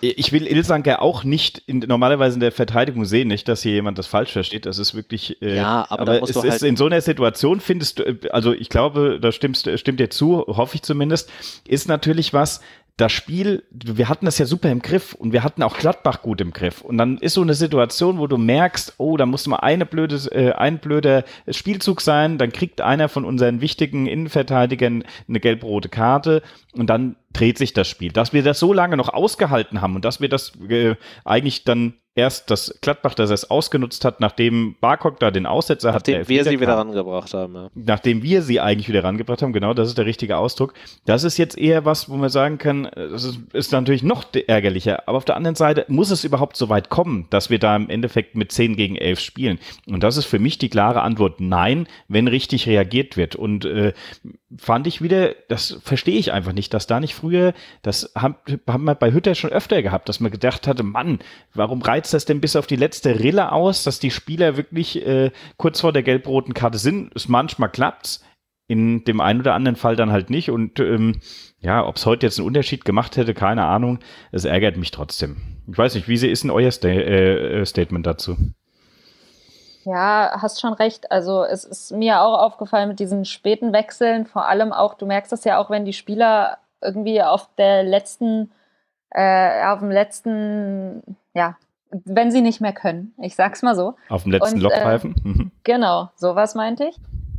Ich will Ilsanker auch nicht in, normalerweise in der Verteidigung sehen, nicht, dass hier jemand das falsch versteht. Das ist wirklich. Äh, ja, aber, aber es ist halt in so einer Situation findest du, also ich glaube, da stimmst, stimmt dir zu, hoffe ich zumindest, ist natürlich was, das Spiel, wir hatten das ja super im Griff und wir hatten auch Gladbach gut im Griff. Und dann ist so eine Situation, wo du merkst, oh, da muss mal eine blöde, äh, ein blöder Spielzug sein, dann kriegt einer von unseren wichtigen Innenverteidigern eine gelb-rote Karte und dann dreht sich das Spiel. Dass wir das so lange noch ausgehalten haben und dass wir das äh, eigentlich dann erst das Gladbach, dass er es ausgenutzt hat, nachdem Barkok da den Aussetzer nachdem hat. Nachdem wir sie wieder rangebracht haben. Ja. Nachdem wir sie eigentlich wieder rangebracht haben, genau, das ist der richtige Ausdruck. Das ist jetzt eher was, wo man sagen kann, das ist, ist natürlich noch ärgerlicher. Aber auf der anderen Seite muss es überhaupt so weit kommen, dass wir da im Endeffekt mit 10 gegen 11 spielen. Und das ist für mich die klare Antwort nein, wenn richtig reagiert wird. Und äh, fand ich wieder, das verstehe ich einfach nicht, dass da nicht früher, das haben, haben wir bei Hütter schon öfter gehabt, dass man gedacht hatte, Mann, warum reizt das denn bis auf die letzte Rille aus, dass die Spieler wirklich äh, kurz vor der gelb-roten Karte sind? Es manchmal klappt's, in dem einen oder anderen Fall dann halt nicht. Und ähm, ja, ob es heute jetzt einen Unterschied gemacht hätte, keine Ahnung. Es ärgert mich trotzdem. Ich weiß nicht, wie ist denn euer Sta äh, Statement dazu? Ja, hast schon recht. Also es ist mir auch aufgefallen mit diesen späten Wechseln, vor allem auch, du merkst das ja auch, wenn die Spieler irgendwie auf der letzten, äh, auf dem letzten, ja, wenn sie nicht mehr können, ich sag's mal so. Auf dem letzten und, Loch pfeifen? Äh, mhm. Genau, sowas meinte ich.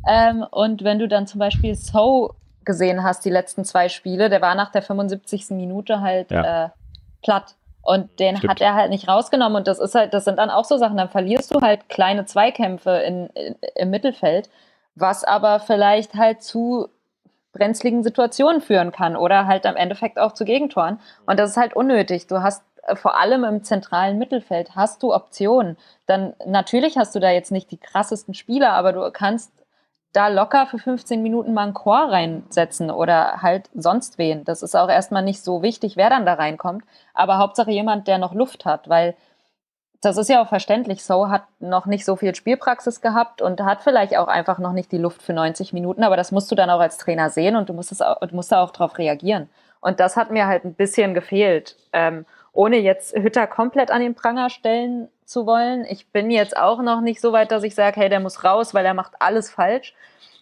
Ähm, und wenn du dann zum Beispiel So gesehen hast, die letzten zwei Spiele, der war nach der 75. Minute halt ja. äh, platt. Und den Stimmt. hat er halt nicht rausgenommen. Und das ist halt, das sind dann auch so Sachen, dann verlierst du halt kleine Zweikämpfe in, in, im Mittelfeld, was aber vielleicht halt zu brenzligen Situationen führen kann oder halt am Endeffekt auch zu Gegentoren. Und das ist halt unnötig. Du hast vor allem im zentralen Mittelfeld hast du Optionen. Dann natürlich hast du da jetzt nicht die krassesten Spieler, aber du kannst da locker für 15 Minuten mal einen Chor reinsetzen oder halt sonst wen. Das ist auch erstmal nicht so wichtig, wer dann da reinkommt. Aber Hauptsache jemand, der noch Luft hat, weil das ist ja auch verständlich. So hat noch nicht so viel Spielpraxis gehabt und hat vielleicht auch einfach noch nicht die Luft für 90 Minuten. Aber das musst du dann auch als Trainer sehen und du musst, es auch, musst da auch drauf reagieren. Und das hat mir halt ein bisschen gefehlt. Ähm, ohne jetzt Hütter komplett an den Pranger stellen zu wollen. Ich bin jetzt auch noch nicht so weit, dass ich sage, hey, der muss raus, weil er macht alles falsch.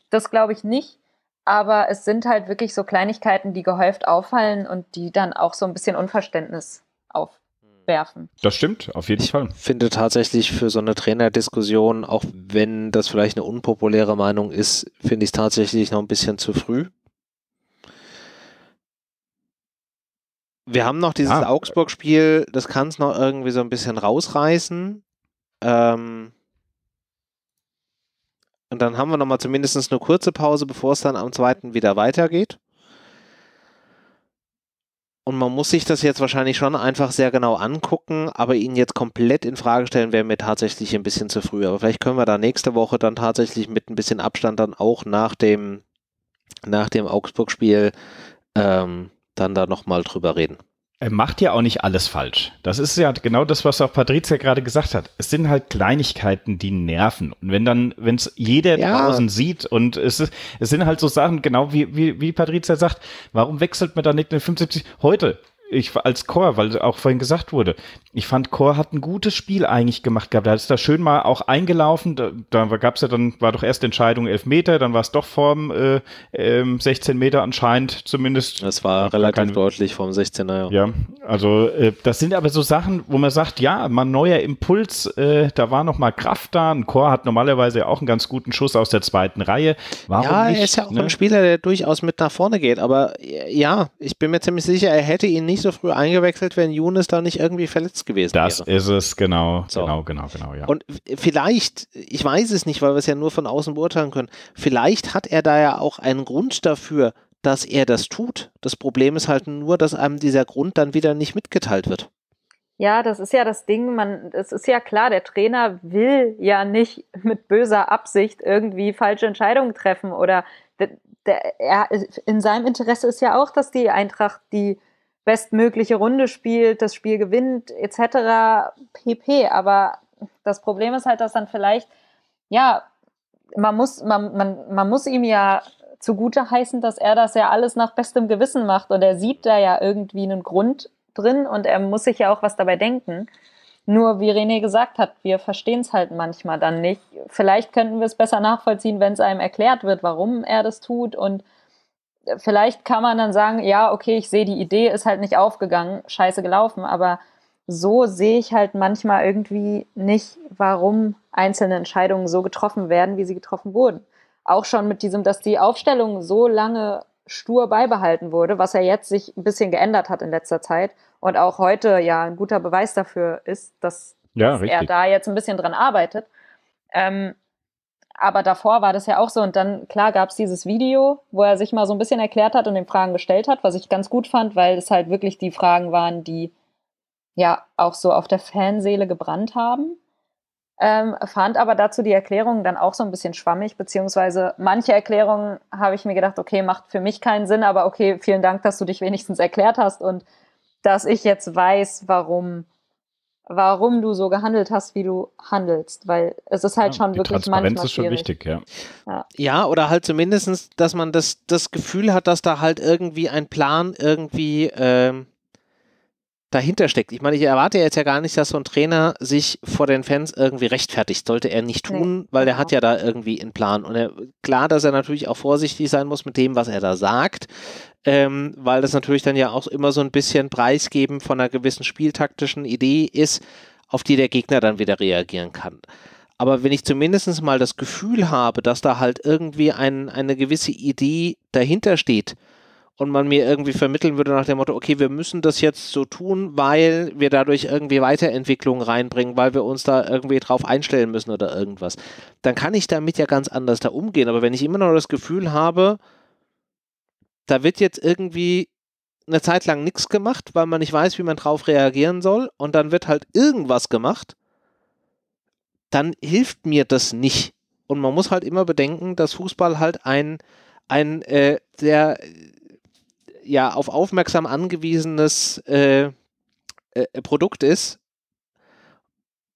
Das glaube ich nicht. Aber es sind halt wirklich so Kleinigkeiten, die gehäuft auffallen und die dann auch so ein bisschen Unverständnis aufwerfen. Das stimmt, auf jeden ich Fall. Ich finde tatsächlich für so eine Trainerdiskussion, auch wenn das vielleicht eine unpopuläre Meinung ist, finde ich es tatsächlich noch ein bisschen zu früh. Wir haben noch dieses ah. Augsburg-Spiel, das kann es noch irgendwie so ein bisschen rausreißen. Ähm und dann haben wir noch mal zumindest eine kurze Pause, bevor es dann am zweiten wieder weitergeht. Und man muss sich das jetzt wahrscheinlich schon einfach sehr genau angucken, aber ihn jetzt komplett in Frage stellen, wäre mir tatsächlich ein bisschen zu früh. Aber vielleicht können wir da nächste Woche dann tatsächlich mit ein bisschen Abstand dann auch nach dem, nach dem Augsburg-Spiel ähm, dann da nochmal drüber reden. Er macht ja auch nicht alles falsch. Das ist ja genau das, was auch Patricia gerade gesagt hat. Es sind halt Kleinigkeiten, die nerven. Und wenn dann, wenn es jeder ja. draußen sieht und es ist, es sind halt so Sachen, genau wie, wie, wie Patricia sagt, warum wechselt man da nicht eine 75? Heute, ich als Chor, weil auch vorhin gesagt wurde, ich fand Chor hat ein gutes Spiel eigentlich gemacht gehabt. Da ist da schön mal auch eingelaufen. Da, da gab es ja dann, war doch erst Entscheidung 11 Meter, dann war es doch vorm äh, äh, 16 Meter anscheinend zumindest. Das war relativ kein, deutlich vorm 16er, ja. Ja, also äh, das sind aber so Sachen, wo man sagt, ja, mal neuer Impuls, äh, da war noch mal Kraft da. Ein Chor hat normalerweise auch einen ganz guten Schuss aus der zweiten Reihe. Warum ja, nicht, er ist ja auch ne? ein Spieler, der durchaus mit nach vorne geht. Aber ja, ich bin mir ziemlich sicher, er hätte ihn nicht nicht so früh eingewechselt, wenn Younes da nicht irgendwie verletzt gewesen das wäre. Das ist es, genau, so. genau, genau, genau, ja. Und vielleicht, ich weiß es nicht, weil wir es ja nur von außen beurteilen können, vielleicht hat er da ja auch einen Grund dafür, dass er das tut. Das Problem ist halt nur, dass einem dieser Grund dann wieder nicht mitgeteilt wird. Ja, das ist ja das Ding, man, es ist ja klar, der Trainer will ja nicht mit böser Absicht irgendwie falsche Entscheidungen treffen oder der, der, er, in seinem Interesse ist ja auch, dass die Eintracht die bestmögliche Runde spielt, das Spiel gewinnt, etc. pp. Aber das Problem ist halt, dass dann vielleicht, ja, man muss, man, man, man muss ihm ja zugute heißen, dass er das ja alles nach bestem Gewissen macht und er sieht da ja irgendwie einen Grund drin und er muss sich ja auch was dabei denken. Nur, wie René gesagt hat, wir verstehen es halt manchmal dann nicht. Vielleicht könnten wir es besser nachvollziehen, wenn es einem erklärt wird, warum er das tut und vielleicht kann man dann sagen, ja, okay, ich sehe, die Idee ist halt nicht aufgegangen, scheiße gelaufen, aber so sehe ich halt manchmal irgendwie nicht, warum einzelne Entscheidungen so getroffen werden, wie sie getroffen wurden. Auch schon mit diesem, dass die Aufstellung so lange stur beibehalten wurde, was ja jetzt sich ein bisschen geändert hat in letzter Zeit und auch heute ja ein guter Beweis dafür ist, dass, ja, dass er da jetzt ein bisschen dran arbeitet. Ähm, aber davor war das ja auch so. Und dann, klar, gab es dieses Video, wo er sich mal so ein bisschen erklärt hat und den Fragen gestellt hat, was ich ganz gut fand, weil es halt wirklich die Fragen waren, die ja auch so auf der Fanseele gebrannt haben. Ähm, fand aber dazu die Erklärungen dann auch so ein bisschen schwammig, beziehungsweise manche Erklärungen habe ich mir gedacht, okay, macht für mich keinen Sinn, aber okay, vielen Dank, dass du dich wenigstens erklärt hast und dass ich jetzt weiß, warum warum du so gehandelt hast, wie du handelst, weil es ist halt ja, schon wirklich Transparenz manchmal ist schon wichtig, ja. ja. Ja, oder halt zumindestens, dass man das, das Gefühl hat, dass da halt irgendwie ein Plan irgendwie ähm, dahinter steckt. Ich meine, ich erwarte jetzt ja gar nicht, dass so ein Trainer sich vor den Fans irgendwie rechtfertigt. Sollte er nicht tun, nee, weil genau. der hat ja da irgendwie einen Plan. Und er, klar, dass er natürlich auch vorsichtig sein muss mit dem, was er da sagt, ähm, weil das natürlich dann ja auch immer so ein bisschen Preisgeben von einer gewissen spieltaktischen Idee ist, auf die der Gegner dann wieder reagieren kann. Aber wenn ich zumindest mal das Gefühl habe, dass da halt irgendwie ein, eine gewisse Idee dahinter steht, und man mir irgendwie vermitteln würde nach dem Motto, okay, wir müssen das jetzt so tun, weil wir dadurch irgendwie Weiterentwicklung reinbringen, weil wir uns da irgendwie drauf einstellen müssen oder irgendwas, dann kann ich damit ja ganz anders da umgehen. Aber wenn ich immer noch das Gefühl habe, da wird jetzt irgendwie eine Zeit lang nichts gemacht, weil man nicht weiß, wie man drauf reagieren soll und dann wird halt irgendwas gemacht, dann hilft mir das nicht Und man muss halt immer bedenken, dass Fußball halt ein, ein äh, sehr ja, auf aufmerksam angewiesenes äh, äh, Produkt ist.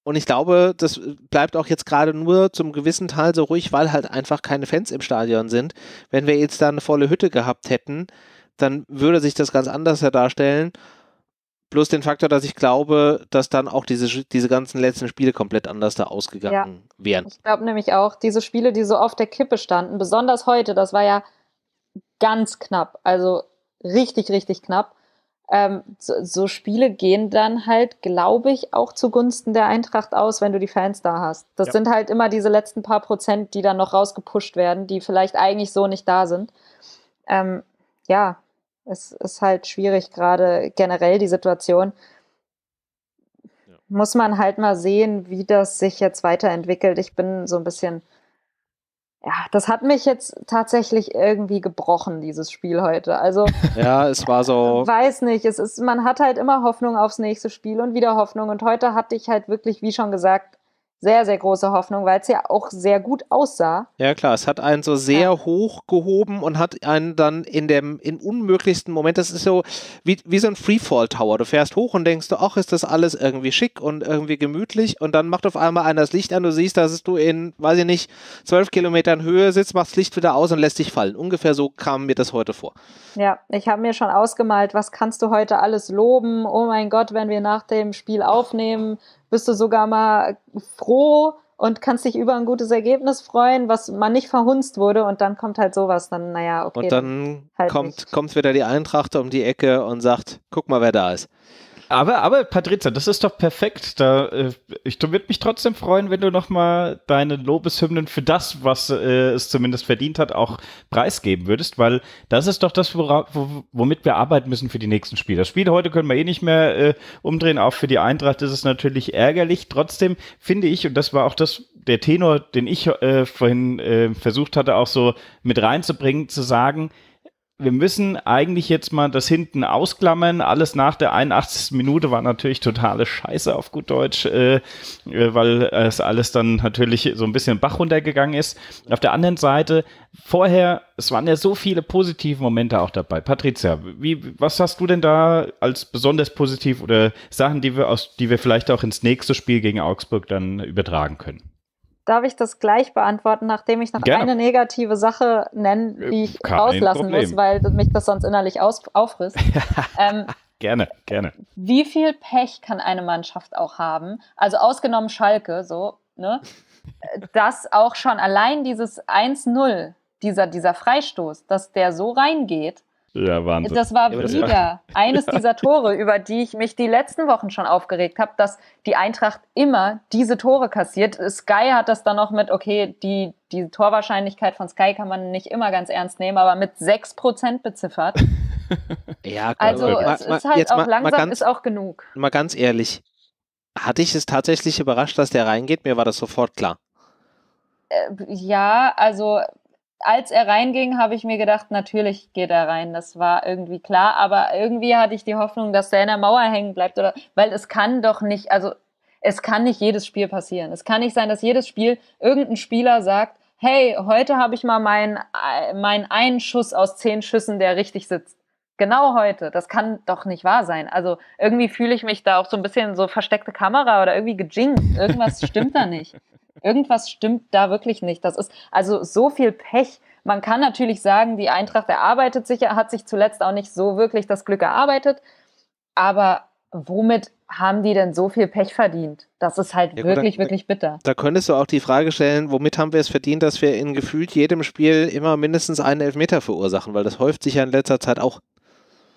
Und ich glaube, das bleibt auch jetzt gerade nur zum gewissen Teil so ruhig, weil halt einfach keine Fans im Stadion sind. Wenn wir jetzt da eine volle Hütte gehabt hätten, dann würde sich das ganz anders darstellen. Plus den Faktor, dass ich glaube, dass dann auch diese, diese ganzen letzten Spiele komplett anders da ausgegangen ja. wären. Ich glaube nämlich auch, diese Spiele, die so auf der Kippe standen, besonders heute, das war ja ganz knapp, also richtig, richtig knapp. Ähm, so, so, Spiele gehen dann halt, glaube ich, auch zugunsten der Eintracht aus, wenn du die Fans da hast. Das ja. sind halt immer diese letzten paar Prozent, die dann noch rausgepusht werden, die vielleicht eigentlich so nicht da sind. Ähm, ja, es ist halt schwierig, gerade generell die Situation. Ja. Muss man halt mal sehen, wie das sich jetzt weiterentwickelt. Ich bin so ein bisschen, ja, das hat mich jetzt tatsächlich irgendwie gebrochen, dieses Spiel heute. Also, ja, es war so. Weiß nicht, es ist, man hat halt immer Hoffnung aufs nächste Spiel und wieder Hoffnung. Und heute hatte ich halt wirklich, wie schon gesagt, sehr, sehr große Hoffnung, weil es ja auch sehr gut aussah. Ja, klar, es hat einen so sehr ja. hoch gehoben und hat einen dann in dem in unmöglichsten Moment, das ist so wie, wie so ein Freefall-Tower. Du fährst hoch und denkst du, ach, ist das alles irgendwie schick und irgendwie gemütlich und dann macht auf einmal einer das Licht an, du siehst, dass du in, weiß ich nicht, zwölf Kilometern Höhe sitzt, machst das Licht wieder aus und lässt dich fallen. Ungefähr so kam mir das heute vor. Ja, ich habe mir schon ausgemalt, was kannst du heute alles loben? Oh mein Gott, wenn wir nach dem Spiel aufnehmen, bist du sogar mal froh und kannst dich über ein gutes Ergebnis freuen, was man nicht verhunzt wurde und dann kommt halt sowas, dann naja, okay. Und dann halt kommt, kommt wieder die Eintracht um die Ecke und sagt, guck mal, wer da ist. Aber, aber Patrizia, das ist doch perfekt. Da, äh, ich würde mich trotzdem freuen, wenn du nochmal deine Lobeshymnen für das, was äh, es zumindest verdient hat, auch preisgeben würdest, weil das ist doch das, wora, womit wir arbeiten müssen für die nächsten Spiele. Das Spiel heute können wir eh nicht mehr äh, umdrehen. Auch für die Eintracht ist es natürlich ärgerlich. Trotzdem finde ich, und das war auch das, der Tenor, den ich äh, vorhin äh, versucht hatte, auch so mit reinzubringen, zu sagen, wir müssen eigentlich jetzt mal das hinten ausklammern. Alles nach der 81. Minute war natürlich totale Scheiße auf gut Deutsch, äh, äh, weil es alles dann natürlich so ein bisschen Bach runtergegangen ist. Auf der anderen Seite, vorher, es waren ja so viele positive Momente auch dabei. Patricia, wie, was hast du denn da als besonders positiv oder Sachen, die wir aus, die wir vielleicht auch ins nächste Spiel gegen Augsburg dann übertragen können? Darf ich das gleich beantworten, nachdem ich noch Gerne. eine negative Sache nenne, die ich Kein rauslassen Problem. muss, weil mich das sonst innerlich aus auffrisst? ähm, gerne, gerne. Wie viel Pech kann eine Mannschaft auch haben? Also ausgenommen Schalke, so, ne? dass auch schon allein dieses 1-0, dieser, dieser Freistoß, dass der so reingeht, ja, Wahnsinn. Das war wieder eines dieser Tore, über die ich mich die letzten Wochen schon aufgeregt habe, dass die Eintracht immer diese Tore kassiert. Sky hat das dann noch mit, okay, die, die Torwahrscheinlichkeit von Sky kann man nicht immer ganz ernst nehmen, aber mit 6% beziffert. ja, also mal, es ist halt auch mal, langsam, ganz, ist auch genug. Mal ganz ehrlich, hatte ich es tatsächlich überrascht, dass der reingeht? Mir war das sofort klar. Äh, ja, also als er reinging, habe ich mir gedacht, natürlich geht er rein. Das war irgendwie klar, aber irgendwie hatte ich die Hoffnung, dass der in der Mauer hängen bleibt oder, weil es kann doch nicht, also es kann nicht jedes Spiel passieren. Es kann nicht sein, dass jedes Spiel irgendein Spieler sagt, hey, heute habe ich mal meinen mein einen Schuss aus zehn Schüssen, der richtig sitzt. Genau heute. Das kann doch nicht wahr sein. Also irgendwie fühle ich mich da auch so ein bisschen so versteckte Kamera oder irgendwie gejinkt. Irgendwas stimmt da nicht. Irgendwas stimmt da wirklich nicht. Das ist also so viel Pech. Man kann natürlich sagen, die Eintracht erarbeitet sich, hat sich zuletzt auch nicht so wirklich das Glück erarbeitet. Aber womit haben die denn so viel Pech verdient? Das ist halt ja, wirklich, da, wirklich bitter. Da könntest du auch die Frage stellen, womit haben wir es verdient, dass wir in gefühlt jedem Spiel immer mindestens einen Elfmeter verursachen, weil das häuft sich ja in letzter Zeit auch.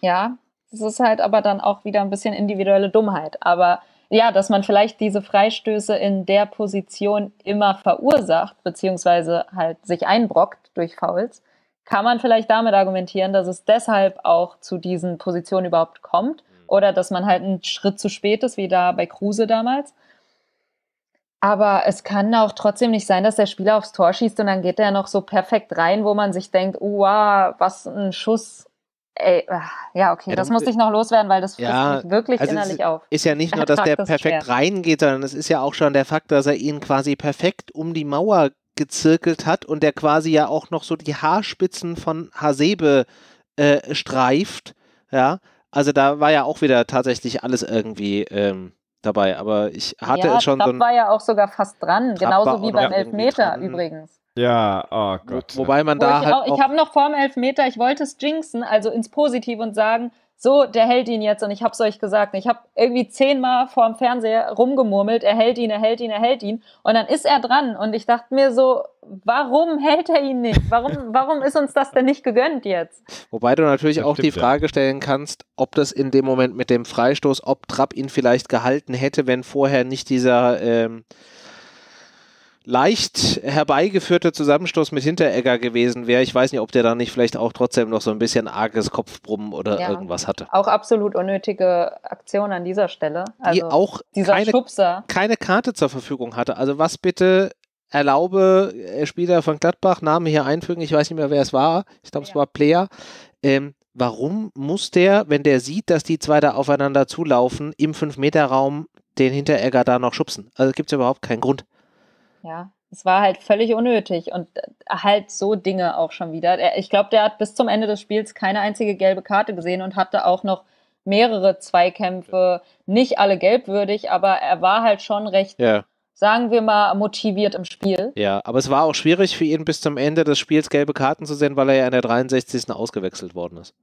Ja, das ist halt aber dann auch wieder ein bisschen individuelle Dummheit. Aber ja, dass man vielleicht diese Freistöße in der Position immer verursacht, beziehungsweise halt sich einbrockt durch Fouls, kann man vielleicht damit argumentieren, dass es deshalb auch zu diesen Positionen überhaupt kommt oder dass man halt einen Schritt zu spät ist, wie da bei Kruse damals. Aber es kann auch trotzdem nicht sein, dass der Spieler aufs Tor schießt und dann geht er noch so perfekt rein, wo man sich denkt, oh, wow, was ein Schuss Ey, ah, ja, okay, ja, das musste ich noch loswerden, weil das frisst ja, mich wirklich also innerlich ist, auf. Ist ja nicht nur, dass der das perfekt reingeht, sondern es ist ja auch schon der Fakt, dass er ihn quasi perfekt um die Mauer gezirkelt hat und der quasi ja auch noch so die Haarspitzen von Hasebe äh, streift. Ja, also da war ja auch wieder tatsächlich alles irgendwie ähm, dabei, aber ich hatte ja, es schon Trapp so ein, war ja auch sogar fast dran, Trapp genauso wie beim Elfmeter übrigens. Ja, oh wo, Gott. wobei man Wo da ich halt auch, ich habe noch vor dem Elfmeter, ich wollte es jinxen, also ins Positive und sagen, so, der hält ihn jetzt und ich habe es euch gesagt. Ich habe irgendwie zehnmal vor dem Fernseher rumgemurmelt, er hält ihn, er hält ihn, er hält ihn. Und dann ist er dran und ich dachte mir so, warum hält er ihn nicht? Warum, warum ist uns das denn nicht gegönnt jetzt? wobei du natürlich Das auch die stimmt, ja. Frage stellen kannst, ob das in dem Moment mit dem Freistoß, ob Trapp ihn vielleicht gehalten hätte, wenn vorher nicht dieser ähm, leicht herbeigeführte Zusammenstoß mit Hinteregger gewesen wäre. Ich weiß nicht, ob der da nicht vielleicht auch trotzdem noch so ein bisschen arges Kopfbrummen oder Ja. irgendwas hatte. Auch absolut unnötige Aktion an dieser Stelle. Die Also auch dieser keine Schubser. keine Karte zur Verfügung hatte. Also was bitte erlaube, äh, Spieler von Gladbach, Name hier einfügen, ich weiß nicht mehr, wer es war, ich glaube, es Ja. war Player. Ähm, warum muss der, wenn der sieht, dass die zwei da aufeinander zulaufen, im 5-Meter-Raum den Hinteregger da noch schubsen? Also gibt es überhaupt keinen Grund. Ja, es war halt völlig unnötig und äh, halt so Dinge auch schon wieder. Er- Ich glaube, der hat bis zum Ende des Spiels keine einzige gelbe Karte gesehen und hatte auch noch mehrere Zweikämpfe, nicht alle gelbwürdig, aber er war halt schon recht, Ja. sagen wir mal, motiviert im Spiel. Ja, aber es war auch schwierig für ihn bis zum Ende des Spiels gelbe Karten zu sehen, weil er ja in der 63. ausgewechselt worden ist.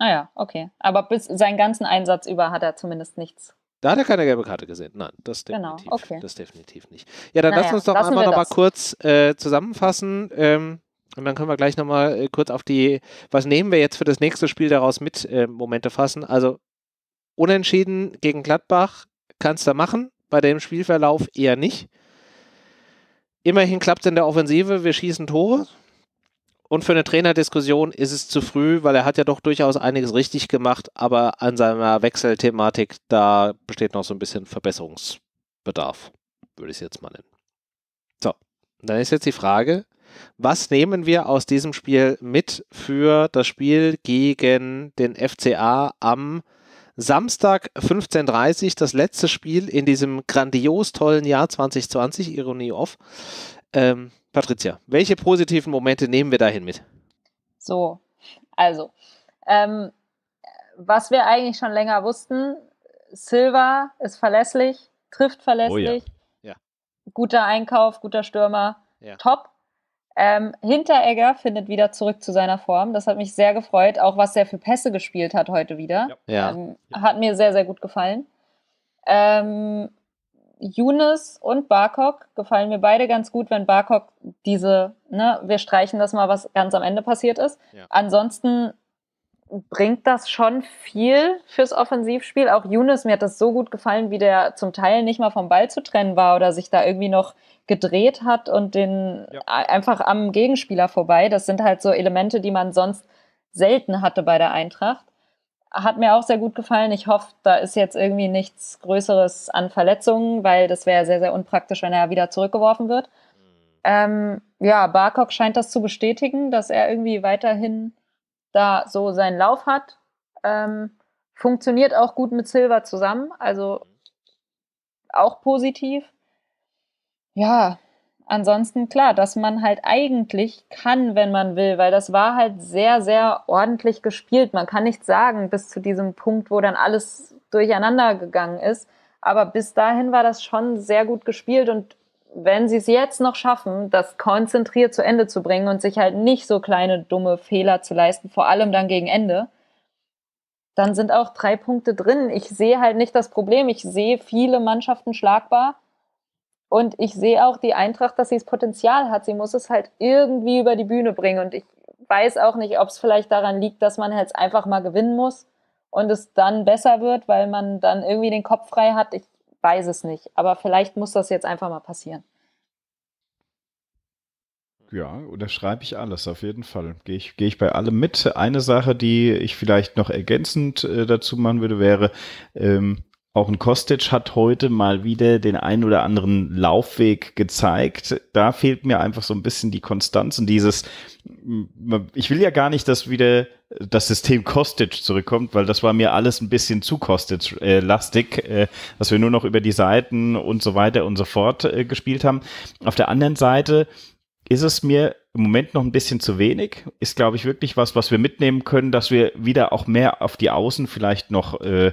Ah okay. Aber bis seinen ganzen Einsatz über hat er zumindest nichts. Da hat er keine gelbe Karte gesehen. Nein, das Genau, definitiv, okay. das definitiv nicht. Ja, dann Naja, lass uns doch einmal noch mal kurz äh, zusammenfassen. Ähm, und dann können wir gleich noch mal äh, kurz auf die, was nehmen wir jetzt für das nächste Spiel daraus mit, äh, Momente fassen. Also unentschieden gegen Gladbach kannst du machen, bei dem Spielverlauf eher nicht. Immerhin klappt es in der Offensive, wir schießen Tore. Und für eine Trainerdiskussion ist es zu früh, weil er hat ja doch durchaus einiges richtig gemacht, aber an seiner Wechselthematik, da besteht noch so ein bisschen Verbesserungsbedarf, würde ich es jetzt mal nennen. So, dann ist jetzt die Frage, was nehmen wir aus diesem Spiel mit für das Spiel gegen den FCA am Samstag 15.30 Uhr, das letzte Spiel in diesem grandios tollen Jahr 2020, Ironie off. Ähm, Patricia, welche positiven Momente nehmen wir dahin mit? So, also, ähm, was wir eigentlich schon länger wussten, Silva ist verlässlich, trifft verlässlich, Ja. guter Einkauf, guter Stürmer, Ja. top. Ähm, Hinteregger findet wieder zurück zu seiner Form. Das hat mich sehr gefreut, auch was er für Pässe gespielt hat heute wieder. Ja. Ähm, Hat mir sehr, sehr gut gefallen. Ähm, Younes und Barkok gefallen mir beide ganz gut, wenn Barkok diese, ne, wir streichen das mal, was ganz am Ende passiert ist. Ja. Ansonsten bringt das schon viel fürs Offensivspiel. Auch Younes, mir hat das so gut gefallen, wie der zum Teil nicht mal vom Ball zu trennen war oder sich da irgendwie noch gedreht hat und den Ja. einfach am Gegenspieler vorbei. Das sind halt so Elemente, die man sonst selten hatte bei der Eintracht. Hat mir auch sehr gut gefallen. Ich hoffe, da ist jetzt irgendwie nichts Größeres an Verletzungen, weil das wäre sehr, sehr unpraktisch, wenn er wieder zurückgeworfen wird. Ähm, ja, Barkok scheint das zu bestätigen, dass er irgendwie weiterhin da so seinen Lauf hat. Ähm, funktioniert auch gut mit Silva zusammen, also auch positiv. Ja, ansonsten klar, dass man halt eigentlich kann, wenn man will, weil das war halt sehr, sehr ordentlich gespielt. Man kann nicht sagen, bis zu diesem Punkt, wo dann alles durcheinander gegangen ist. Aber bis dahin war das schon sehr gut gespielt und wenn sie es jetzt noch schaffen, das konzentriert zu Ende zu bringen und sich halt nicht so kleine dumme Fehler zu leisten, vor allem dann gegen Ende, dann sind auch drei Punkte drin. Ich sehe halt nicht das Problem. Ich sehe viele Mannschaften schlagbar und ich sehe auch die Eintracht, dass sie das Potenzial hat. Sie muss es halt irgendwie über die Bühne bringen und ich weiß auch nicht, ob es vielleicht daran liegt, dass man jetzt einfach mal gewinnen muss und es dann besser wird, weil man dann irgendwie den Kopf frei hat. Ich weiß es nicht, aber vielleicht muss das jetzt einfach mal passieren. Ja, unterschreibe ich alles, auf jeden Fall. Gehe ich, gehe ich bei allem mit. Eine Sache, die ich vielleicht noch ergänzend äh, dazu machen würde, wäre, ähm, auch ein Kostic hat heute mal wieder den einen oder anderen Laufweg gezeigt. Da fehlt mir einfach so ein bisschen die Konstanz und dieses, ich will ja gar nicht, dass wieder das System Kostic zurückkommt, weil das war mir alles ein bisschen zu Kostic-lastig, äh, dass wir nur noch über die Seiten und so weiter und so fort äh, gespielt haben. Auf der anderen Seite, ist es mir im Moment noch ein bisschen zu wenig. Ist, glaube ich, wirklich was, was wir mitnehmen können, dass wir wieder auch mehr auf die Außen vielleicht noch äh,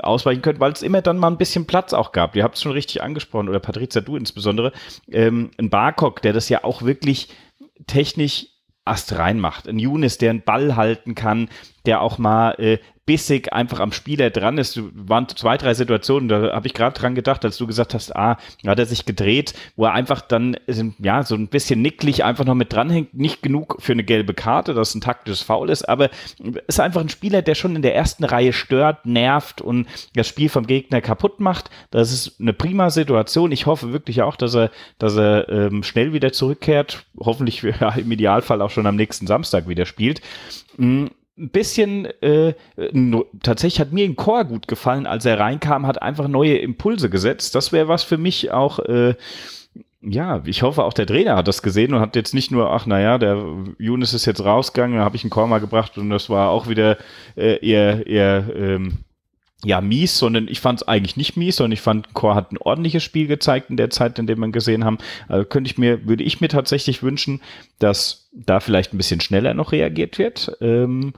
ausweichen können, weil es immer dann mal ein bisschen Platz auch gab. Ihr habt es schon richtig angesprochen, oder Patricia, du insbesondere. Ähm, ein Barcock, der das ja auch wirklich technisch Ast reinmacht. Ein Younes, der einen Ball halten kann, der auch mal äh, bissig einfach am Spieler dran ist. Waren zwei, drei Situationen, da habe ich gerade dran gedacht, als du gesagt hast, ah, hat er sich gedreht, wo er einfach dann, ja, so ein bisschen nicklig einfach noch mit dranhängt. Nicht genug für eine gelbe Karte, dass ein taktisches Foul ist, aber ist einfach ein Spieler, der schon in der ersten Reihe stört, nervt und das Spiel vom Gegner kaputt macht. Das ist eine prima Situation. Ich hoffe wirklich auch, dass er, dass er ähm, schnell wieder zurückkehrt. Hoffentlich ja, im Idealfall auch schon am nächsten Samstag wieder spielt. Mm, ein bisschen, äh, tatsächlich hat mir ein Chor gut gefallen, als er reinkam, hat einfach neue Impulse gesetzt. Das wäre was für mich auch, äh, ja, ich hoffe auch der Trainer hat das gesehen und hat jetzt nicht nur, ach naja, der Younes ist jetzt rausgegangen, da habe ich einen Chor mal gebracht und das war auch wieder äh, eher, eher ähm, ja, mies, sondern ich fand es eigentlich nicht mies, sondern ich fand, Core hat ein ordentliches Spiel gezeigt in der Zeit, in der wir gesehen haben. Also könnte ich mir, würde ich mir tatsächlich wünschen, dass da vielleicht ein bisschen schneller noch reagiert wird ähm,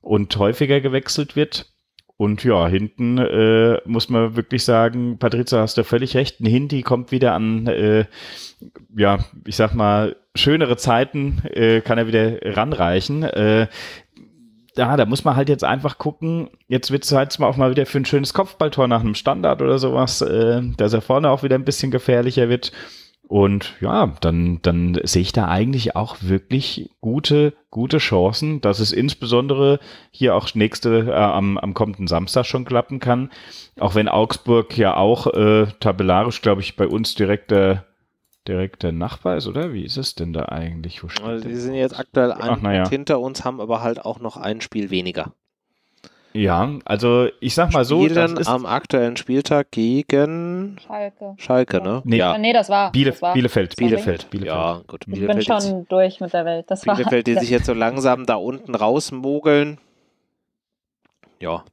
und häufiger gewechselt wird. Und ja, hinten äh, muss man wirklich sagen, Patrizia, hast du völlig recht. Ein Hindi kommt wieder an, äh, ja, ich sag mal, schönere Zeiten äh, kann er wieder ranreichen. Äh, ja, da muss man halt jetzt einfach gucken, jetzt wird es halt auch mal wieder für ein schönes Kopfballtor nach einem Standard oder sowas, äh, dass er vorne auch wieder ein bisschen gefährlicher wird. Und ja, dann, dann sehe ich da eigentlich auch wirklich gute, gute Chancen, dass es insbesondere hier auch nächste, äh, am, am kommenden Samstag schon klappen kann. Auch wenn Augsburg ja auch äh, tabellarisch, glaube ich, bei uns direkt äh, direkt der Nachbar ist, oder? Wie ist es denn da eigentlich? also die sind jetzt aktuell ein Ach, ja. hinter uns, haben aber halt auch noch ein Spiel weniger. Ja, also ich sag mal so. Spielen das ist am aktuellen Spieltag gegen Schalke. Schalke, ne? Nee, ja. nee das, war, Biele das war. Bielefeld. Bielefeld. Bielefeld. Ja, gut. Ich Bielefeld bin schon durch mit der Welt. Das Bielefeld, war, die sich jetzt so langsam da unten rausmogeln. Ja,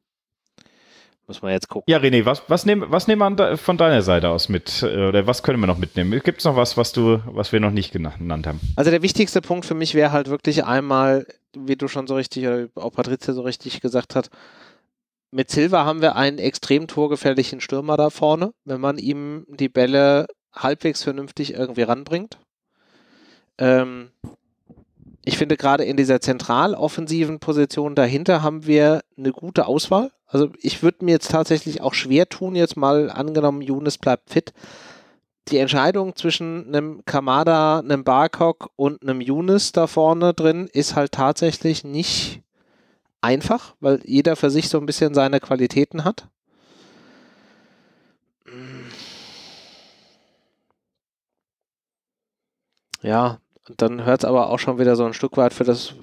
muss man jetzt gucken. Ja, René, was, was, nehmen, was nehmen wir von deiner Seite aus mit? Äh, oder was können wir noch mitnehmen? Gibt es noch was, was, du, was wir noch nicht genannt haben? Also der wichtigste Punkt für mich wäre halt wirklich einmal, wie du schon so richtig, oder auch Patricia so richtig gesagt hat, mit Silva haben wir einen extrem torgefährlichen Stürmer da vorne, wenn man ihm die Bälle halbwegs vernünftig irgendwie ranbringt. Ähm, ich finde gerade in dieser zentraloffensiven Position dahinter haben wir eine gute Auswahl. Also ich würde mir jetzt tatsächlich auch schwer tun, jetzt mal angenommen, Younes bleibt fit. Die Entscheidung zwischen einem Kamada, einem Barcock und einem Younes da vorne drin ist halt tatsächlich nicht einfach, weil jeder für sich so ein bisschen seine Qualitäten hat. Ja, dann hört es aber auch schon wieder so ein Stück weit für das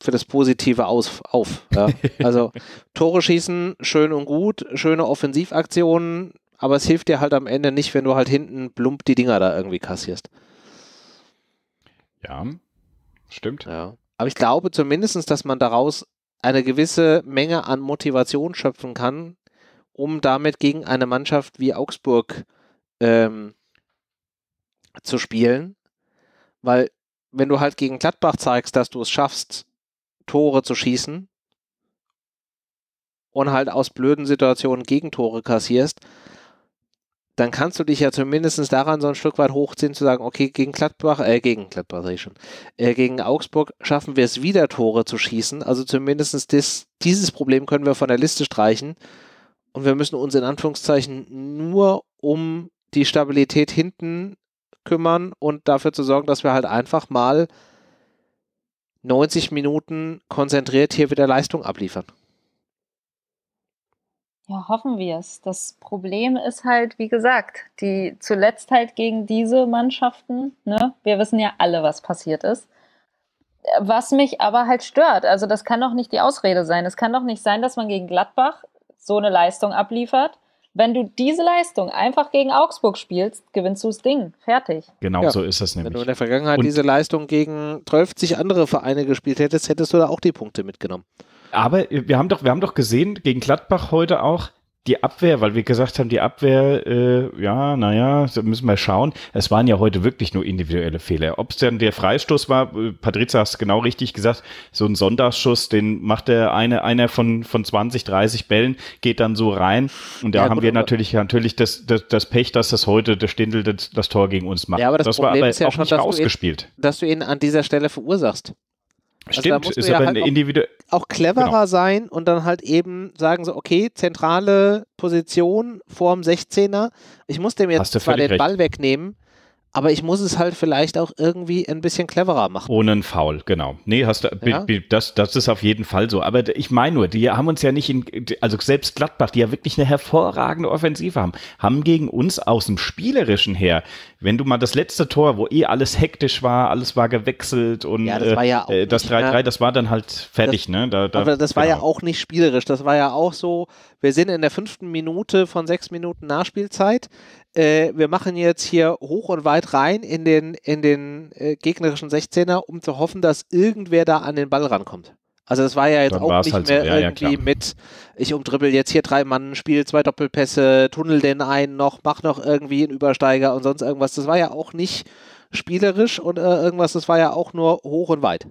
für das Positive aus, auf. Ja. Also Tore schießen, schön und gut, schöne Offensivaktionen, aber es hilft dir halt am Ende nicht, wenn du halt hinten plump die Dinger da irgendwie kassierst. Ja, stimmt. Ja. Aber ich glaube zumindest, dass man daraus eine gewisse Menge an Motivation schöpfen kann, um damit gegen eine Mannschaft wie Augsburg ähm, zu spielen. Weil wenn du halt gegen Gladbach zeigst, dass du es schaffst, Tore zu schießen und halt aus blöden Situationen Gegentore kassierst, dann kannst du dich ja zumindest daran so ein Stück weit hochziehen, zu sagen, okay, gegen Gladbach, äh, gegen Gladbach sag ich schon, äh, gegen Augsburg schaffen wir es wieder Tore zu schießen. Also zumindest das, dieses Problem können wir von der Liste streichen. Und wir müssen uns in Anführungszeichen nur um die Stabilität hinten kümmern und dafür zu sorgen, dass wir halt einfach mal 90 Minuten konzentriert hier wieder Leistung abliefern. Ja, hoffen wir es. Das Problem ist halt, wie gesagt, die zuletzt halt gegen diese Mannschaften, ne, wir wissen ja alle, was passiert ist. Was mich aber halt stört, also das kann doch nicht die Ausrede sein. Es kann doch nicht sein, dass man gegen Gladbach so eine Leistung abliefert wenn du diese Leistung einfach gegen Augsburg spielst, gewinnst du das Ding. Fertig. Genau ja. so ist es nämlich. Wenn du in der Vergangenheit Und diese Leistung gegen 12 andere Vereine gespielt hättest, hättest du da auch die Punkte mitgenommen. Aber wir haben doch, wir haben doch gesehen, gegen Gladbach heute auch, die Abwehr, weil wir gesagt haben, die Abwehr, äh, ja, naja, müssen wir schauen. Es waren ja heute wirklich nur individuelle Fehler. Ob es dann der Freistoß war, äh, Patrizia hast genau richtig gesagt, so ein Sonntagsschuss, den macht der eine, einer von, von 20, 30 Bällen, geht dann so rein. Und da ja, haben gut, wir natürlich, natürlich das, das, das Pech, dass das heute der Stindel das, das Tor gegen uns macht. Ja, aber das, das Problem war aber ist ja auch schon, nicht dass rausgespielt. Du ihn, dass du ihn an dieser Stelle verursachst. Also Stimmt, ist aber halt eine individuelle. Auch cleverer genau. sein und dann halt eben sagen so, okay, zentrale Position vorm 16er. Ich muss dem jetzt zwar den recht. Ball wegnehmen, aber ich muss es halt vielleicht auch irgendwie ein bisschen cleverer machen. Ohne einen Foul, genau. Nee, hast du, ja? das, das ist auf jeden Fall so. Aber ich meine nur, die haben uns ja nicht in, also selbst Gladbach, die ja wirklich eine hervorragende Offensive haben, haben gegen uns aus dem Spielerischen her, wenn du mal das letzte Tor, wo eh alles hektisch war, alles war gewechselt und ja, das, war ja äh, das 3-3, das war dann halt fertig, das, ne? Da, da, aber das war ja genau. auch nicht spielerisch. Das war ja auch so, wir sind in der fünften Minute von sechs Minuten Nachspielzeit äh, wir machen jetzt hier hoch und weit rein in den, in den äh, gegnerischen 16er, um zu hoffen, dass irgendwer da an den Ball rankommt. Also das war ja jetzt Dann auch nicht halt mehr so. ja, irgendwie ja, mit, ich umdribbel jetzt hier drei Mann, spiele zwei Doppelpässe, tunnel den einen noch, mach noch irgendwie einen Übersteiger und sonst irgendwas. Das war ja auch nicht spielerisch und äh, irgendwas, das war ja auch nur hoch und weit.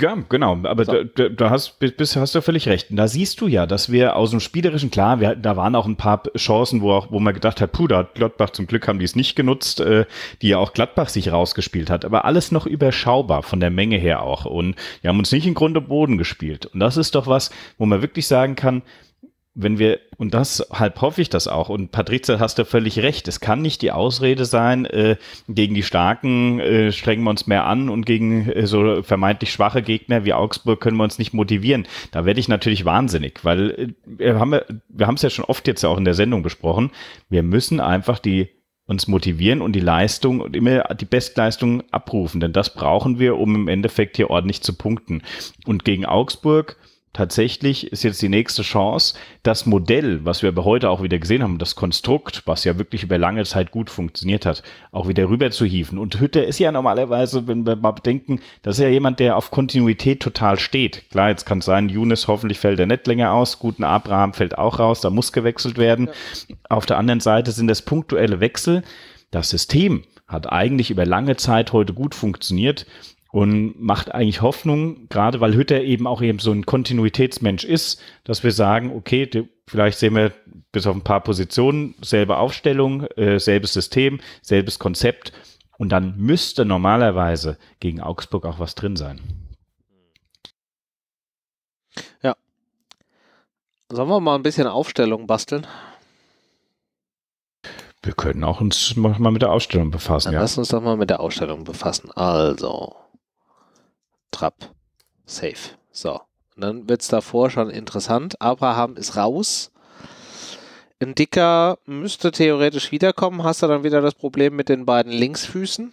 Ja, genau, aber so. da, da, hast, bist, hast du völlig recht. Und da siehst du ja, dass wir aus dem Spielerischen, klar, wir, da waren auch ein paar Chancen, wo, auch, wo man gedacht hat, puh, da hat Gladbach zum Glück haben die es nicht genutzt, äh, die ja auch Gladbach sich rausgespielt hat, aber alles noch überschaubar von der Menge her auch. Und wir haben uns nicht in Grund und Boden gespielt. Und das ist doch was, wo man wirklich sagen kann, wenn wir, und das halb hoffe ich das auch, und Patrizia hast du völlig recht, es kann nicht die Ausrede sein, äh, gegen die Starken äh, strengen wir uns mehr an und gegen äh, so vermeintlich schwache Gegner wie Augsburg können wir uns nicht motivieren. Da werde ich natürlich wahnsinnig, weil äh, wir haben wir haben es ja schon oft jetzt auch in der Sendung besprochen, wir müssen einfach die uns motivieren und die Leistung und immer die Bestleistung abrufen, denn das brauchen wir, um im Endeffekt hier ordentlich zu punkten. Und gegen Augsburg tatsächlich ist jetzt die nächste Chance, das Modell, was wir aber heute auch wieder gesehen haben, das Konstrukt, was ja wirklich über lange Zeit gut funktioniert hat, auch wieder rüber zu hieven. Und Hütter ist ja normalerweise, wenn wir mal bedenken, das ist ja jemand, der auf Kontinuität total steht. Klar, jetzt kann es sein, Younes hoffentlich fällt er nicht länger aus, guten Abraham fällt auch raus, da muss gewechselt werden. Ja. Auf der anderen Seite sind das punktuelle Wechsel. Das System hat eigentlich über lange Zeit heute gut funktioniert und macht eigentlich Hoffnung, gerade weil Hütter eben auch eben so ein Kontinuitätsmensch ist, dass wir sagen, okay, die, vielleicht sehen wir bis auf ein paar Positionen selbe Aufstellung, äh, selbes System, selbes Konzept und dann müsste normalerweise gegen Augsburg auch was drin sein. Ja. Sollen wir mal ein bisschen Aufstellung basteln? Wir können auch uns mal mit der Ausstellung befassen. Dann ja. Lass uns doch mal mit der Ausstellung befassen. Also, Trapp. Safe. So. Und dann wird es davor schon interessant. Abraham ist raus. Ein Dicker müsste theoretisch wiederkommen. Hast du dann wieder das Problem mit den beiden Linksfüßen?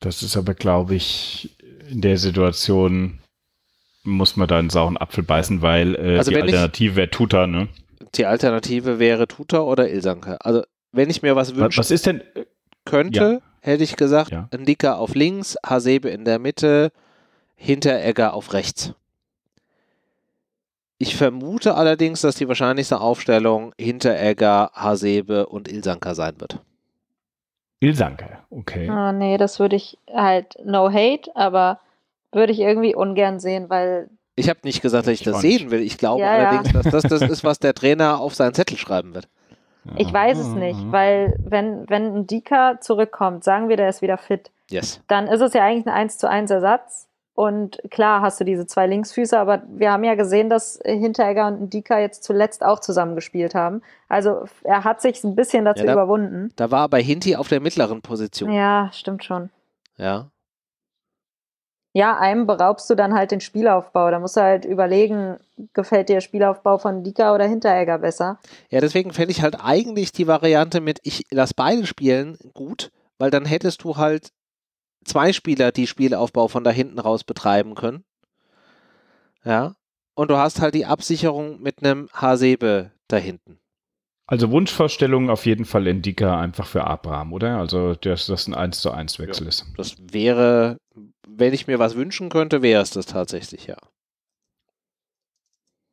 Das ist aber, glaube ich, in der Situation muss man da einen sauren Apfel beißen, weil äh, also die Alternative wäre Tuta, ne? Die Alternative wäre Tuta oder Ilsanke. Also, wenn ich mir was wünsche. Was ist denn? Könnte, ja hätte ich gesagt. Ja. Ndika auf links, Hasebe in der Mitte, Hinteregger auf rechts. Ich vermute allerdings, dass die wahrscheinlichste Aufstellung Hinteregger, Hasebe und Ilsanker sein wird. Ilsanker, okay. Ah, nee, das würde ich halt no hate, aber würde ich irgendwie ungern sehen, weil. Ich habe nicht gesagt, dass ich, ich das sehen will. Ich glaube ja, allerdings, ja. dass das das ist, was der Trainer auf seinen Zettel schreiben wird. Ich weiß es nicht, weil wenn, wenn ein Dika zurückkommt, sagen wir, der ist wieder fit, yes. dann ist es ja eigentlich ein 1 zu 1 Ersatz. Und klar hast du diese zwei Linksfüße, aber wir haben ja gesehen, dass Hinteregger und Dika jetzt zuletzt auch zusammengespielt haben. Also er hat sich ein bisschen dazu ja, da, überwunden. Da war aber Hinti auf der mittleren Position. Ja, stimmt schon. Ja. Ja, einem beraubst du dann halt den Spielaufbau. Da musst du halt überlegen, gefällt dir der Spielaufbau von Dika oder Hinteregger besser? Ja, deswegen fände ich halt eigentlich die Variante mit, ich lass beide spielen gut, weil dann hättest du halt zwei Spieler, die Spielaufbau von da hinten raus betreiben können. Ja. Und du hast halt die Absicherung mit einem Hasebe da hinten. Also Wunschvorstellung auf jeden Fall Indika einfach für Abraham, oder? Also dass das ein 1 zu 1 Wechsel ja, ist. Das wäre, wenn ich mir was wünschen könnte, wäre es das tatsächlich, ja.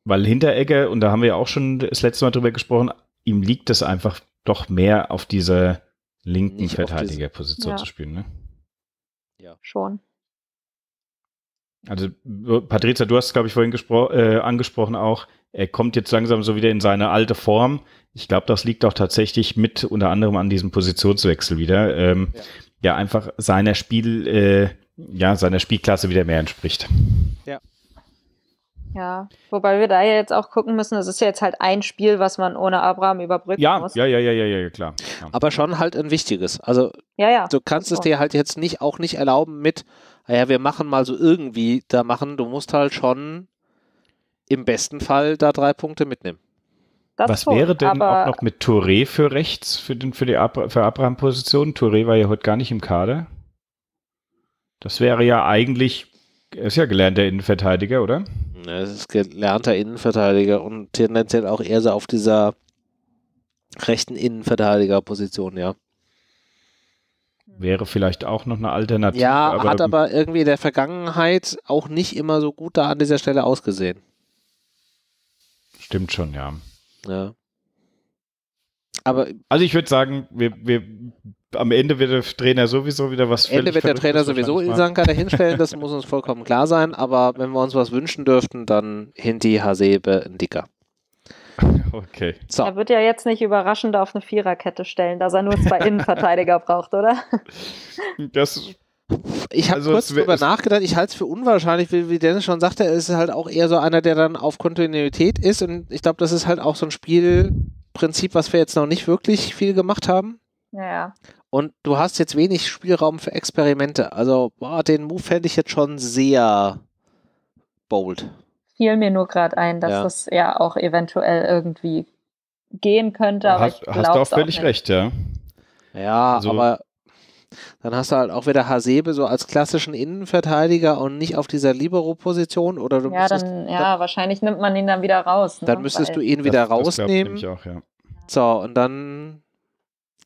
weil Hinteregger, und da haben wir ja auch schon das letzte Mal drüber gesprochen, ihm liegt es einfach doch mehr auf dieser linken Nicht Verteidigerposition Ja. zu spielen. Ne? Schon. Also Patrizia, du hast, glaube ich, vorhin äh, angesprochen auch, er kommt jetzt langsam so wieder in seine alte Form. Ich glaube, das liegt auch tatsächlich mit unter anderem an diesem Positionswechsel wieder. Ähm, Ja. ja. einfach seiner Spiel, äh, ja, seiner Spielklasse wieder mehr entspricht. Ja. Wobei wir da ja jetzt auch gucken müssen, es ist ja jetzt halt ein Spiel, was man ohne Abraham überbrücken Ja, muss. ja, ja, ja, ja, ja, klar. Ja. Aber schon halt ein wichtiges. Also ja. ja. du kannst es schon. dir halt jetzt nicht auch nicht erlauben mit, naja, wir machen mal so irgendwie da machen. Du musst halt schon im besten Fall da drei Punkte mitnehmen. Das Was schon, wäre denn aber auch noch mit Touré für rechts, für, den, für die Abra für Abraham-Position? Touré war ja heute gar nicht im Kader. Das wäre ja eigentlich, er ist ja gelernter Innenverteidiger, oder? Es ist gelernter Innenverteidiger und tendenziell auch eher so auf dieser rechten Innenverteidigerposition, ja. Wäre vielleicht auch noch eine Alternative. Ja, hat aber irgendwie in der Vergangenheit auch nicht immer so gut da an dieser Stelle ausgesehen. Stimmt schon, ja. Ja. Aber Also ich würde sagen, wir, wir, am Ende wird der Trainer sowieso wieder was am Ende wird der Trainer sowieso Ilsanka dahinstellen, das muss uns vollkommen klar sein, aber wenn wir uns was wünschen dürften, dann Hinti, Hasebe, ein Dicker. Okay. So, er wird ja jetzt nicht überraschend auf eine Viererkette stellen, dass er nur zwei Innenverteidiger braucht, oder? Das, ich habe also kurz drüber nachgedacht, ich halte es für unwahrscheinlich, wie, wie Dennis schon sagte, er ist halt auch eher so einer, der dann auf Kontinuität ist und ich glaube, das ist halt auch so ein Spielprinzip, was wir jetzt noch nicht wirklich viel gemacht haben. Ja. Und du hast jetzt wenig Spielraum für Experimente. Also, boah, den Move fände ich jetzt schon sehr bold. Fiel mir nur gerade ein, dass Ja. das ja auch eventuell irgendwie gehen könnte, aber hast, ich hast du auch völlig nicht. recht, ja. Ja, Also- aber dann hast du halt auch wieder Hasebe so als klassischen Innenverteidiger und nicht auf dieser Libero-Position oder du Ja, müsstest, dann, ja, wahrscheinlich nimmt man ihn dann wieder raus. Ne? dann müsstest du ihn wieder das, das rausnehmen. nämlich auch, ja. So, und dann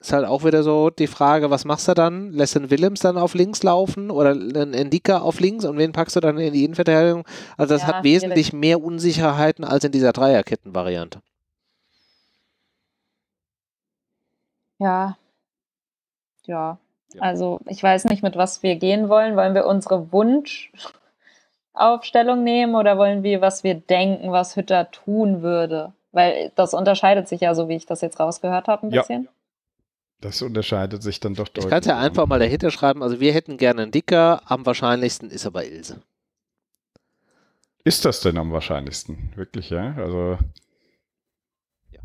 ist halt auch wieder so die Frage, was machst du dann? Lässt du einen Willems dann auf links laufen oder einen Endika auf links und wen packst du dann in die Innenverteidigung? Also das Ja, hat schwierig. wesentlich mehr Unsicherheiten als in dieser Dreierketten-Variante. Ja. Ja. Ja. Also ich weiß nicht, mit was wir gehen wollen. Wollen wir unsere Wunschaufstellung nehmen oder wollen wir, was wir denken, was Hütter tun würde? Weil das unterscheidet sich ja, so wie ich das jetzt rausgehört habe, ein Ja. bisschen. Das unterscheidet sich dann doch Ich deutlich. kann es ja einfach mal dahinter schreiben, also wir hätten gerne einen Dicker, am wahrscheinlichsten ist aber Ilse. Ist das denn am wahrscheinlichsten? Wirklich, ja? Also. Ja.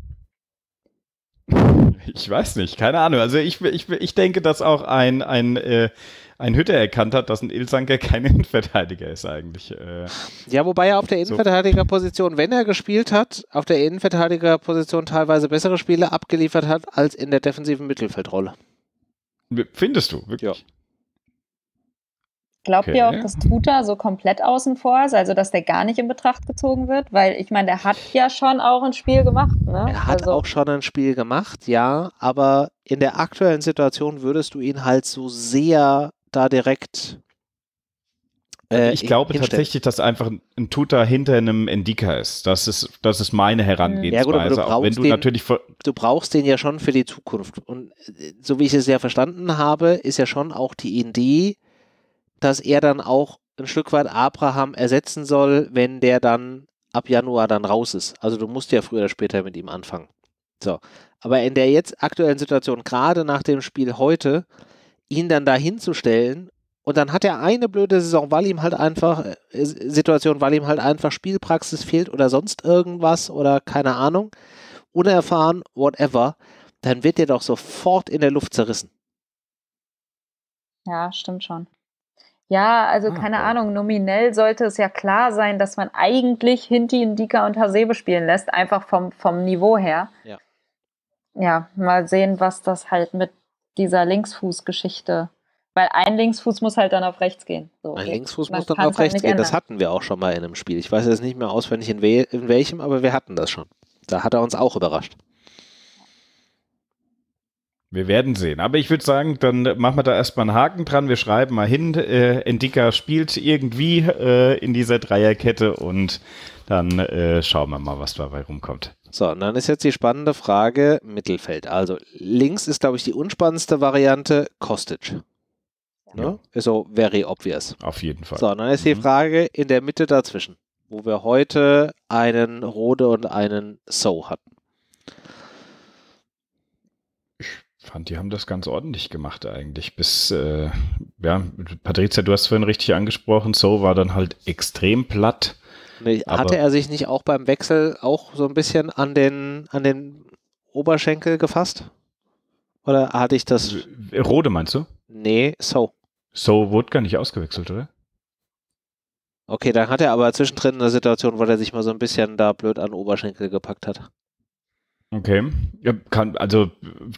Ich weiß nicht, keine Ahnung. Also ich, ich, ich denke, dass auch ein, ein, äh, ein Hütter erkannt hat, dass ein Ilsanker kein Innenverteidiger ist eigentlich. Äh, Ja, wobei er auf der. Innenverteidigerposition, wenn er gespielt hat, auf der Innenverteidigerposition teilweise bessere Spiele abgeliefert hat als in der defensiven Mittelfeldrolle. findest du, wirklich? Glaubt Okay. ihr auch, dass Tuta so komplett außen vor ist, also dass der gar nicht in Betracht gezogen wird? Weil ich meine, der hat ja schon auch ein Spiel gemacht. Ne? Er hat also, auch schon ein Spiel gemacht, ja, aber in der aktuellen Situation würdest du ihn halt so sehr da direkt. äh, ich glaube hinstellen. tatsächlich, dass einfach ein Tuta hinter einem Endika ist. Das ist, das ist meine Herangehensweise. Ja, gut, aber du auch wenn brauchst du den- natürlich du brauchst den ja schon für die Zukunft. Und äh, so wie ich es ja verstanden habe, ist ja schon auch die Idee, dass er dann auch ein Stück weit Abraham ersetzen soll, wenn der dann ab Januar dann raus ist. Also du musst ja früher oder später mit ihm anfangen. So. Aber in der jetzt aktuellen Situation, gerade nach dem Spiel heute, ihn dann da hinzustellen und dann hat er eine blöde Saison, weil ihm halt einfach, äh, Situation, weil ihm halt einfach Spielpraxis fehlt oder sonst irgendwas oder keine Ahnung, unerfahren, whatever, dann wird der doch sofort in der Luft zerrissen. Ja, stimmt schon. Ja, also Ah, keine okay. Ahnung, nominell sollte es ja klar sein, dass man eigentlich Hinti, Ndika und Hasebe spielen lässt, einfach vom, vom Niveau her. Ja. Ja, mal sehen, was das halt mit dieser Linksfußgeschichte, weil ein Linksfuß muss halt dann auf rechts gehen. So, Ein. Linksfuß muss dann auf halt rechts nicht gehen. Das ändern. hatten wir auch schon mal in einem Spiel. Ich weiß jetzt nicht mehr auswendig in, we in welchem, aber wir hatten das schon. Da hat er uns auch überrascht. Wir werden sehen. Aber ich würde sagen, dann machen wir da erstmal einen Haken dran. Wir schreiben mal hin, äh, Endika spielt irgendwie äh, in dieser Dreierkette und dann äh, schauen wir mal, was dabei rumkommt. So, und dann ist jetzt die spannende Frage Mittelfeld. Also links ist, glaube ich, die unspannendste Variante Kostic. Ne? Ja. So very obvious. Auf jeden Fall. So, und dann ist die Mhm. Frage in der Mitte dazwischen, wo wir heute einen Rode und einen So hatten. Fand, die haben das ganz ordentlich gemacht eigentlich. Bis, äh, ja, Patricia, du hast vorhin richtig angesprochen, So war dann halt extrem platt. Nee, Hatte er sich nicht auch beim Wechsel auch so ein bisschen an den, an den Oberschenkel gefasst? Oder hatte ich das? Rode meinst du? Nee, So. So wurde gar nicht ausgewechselt, oder? Okay, dann hat er aber zwischendrin eine Situation, wo er sich mal so ein bisschen da blöd an den Oberschenkel gepackt hat. Okay. Ja, kann, also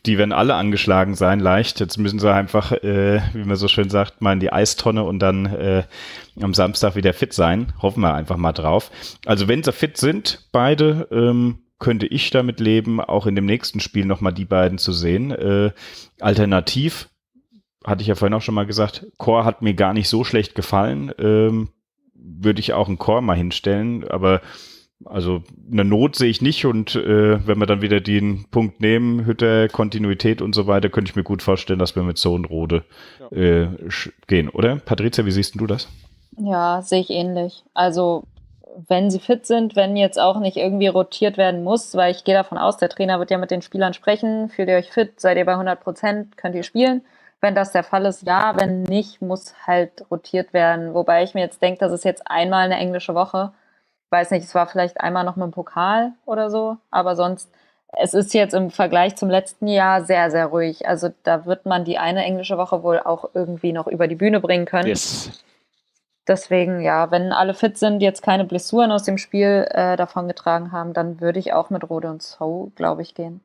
die werden alle angeschlagen sein, leicht. Jetzt müssen sie einfach, äh, wie man so schön sagt, mal in die Eistonne und dann äh, am Samstag wieder fit sein. Hoffen wir einfach mal drauf. Also wenn sie fit sind, beide, ähm, könnte ich damit leben, auch in dem nächsten Spiel nochmal die beiden zu sehen. Äh, alternativ, hatte ich ja vorhin auch schon mal gesagt, Core hat mir gar nicht so schlecht gefallen. Ähm, würde ich auch einen Core mal hinstellen, aber also eine Not sehe ich nicht und äh, wenn wir dann wieder den Punkt nehmen, Hütte, Kontinuität und so weiter, könnte ich mir gut vorstellen, dass wir mit so und Rode äh, gehen, oder? Patricia, wie siehst du das? Ja, sehe ich ähnlich. Also, wenn sie fit sind, wenn jetzt auch nicht irgendwie rotiert werden muss, weil ich gehe davon aus, der Trainer wird ja mit den Spielern sprechen, fühlt ihr euch fit, seid ihr bei 100 Prozent, könnt ihr spielen. Wenn das der Fall ist, ja, wenn nicht, muss halt rotiert werden. Wobei ich mir jetzt denke, das ist jetzt einmal eine englische Woche. Weiß nicht, es war vielleicht einmal noch mit dem Pokal oder so, aber sonst, es ist jetzt im Vergleich zum letzten Jahr sehr, sehr ruhig. Also da wird man die eine englische Woche wohl auch irgendwie noch über die Bühne bringen können. Yes. Deswegen, ja, wenn alle fit sind, jetzt keine Blessuren aus dem Spiel äh, davongetragen haben, dann würde ich auch mit Rode und So, glaube ich, gehen.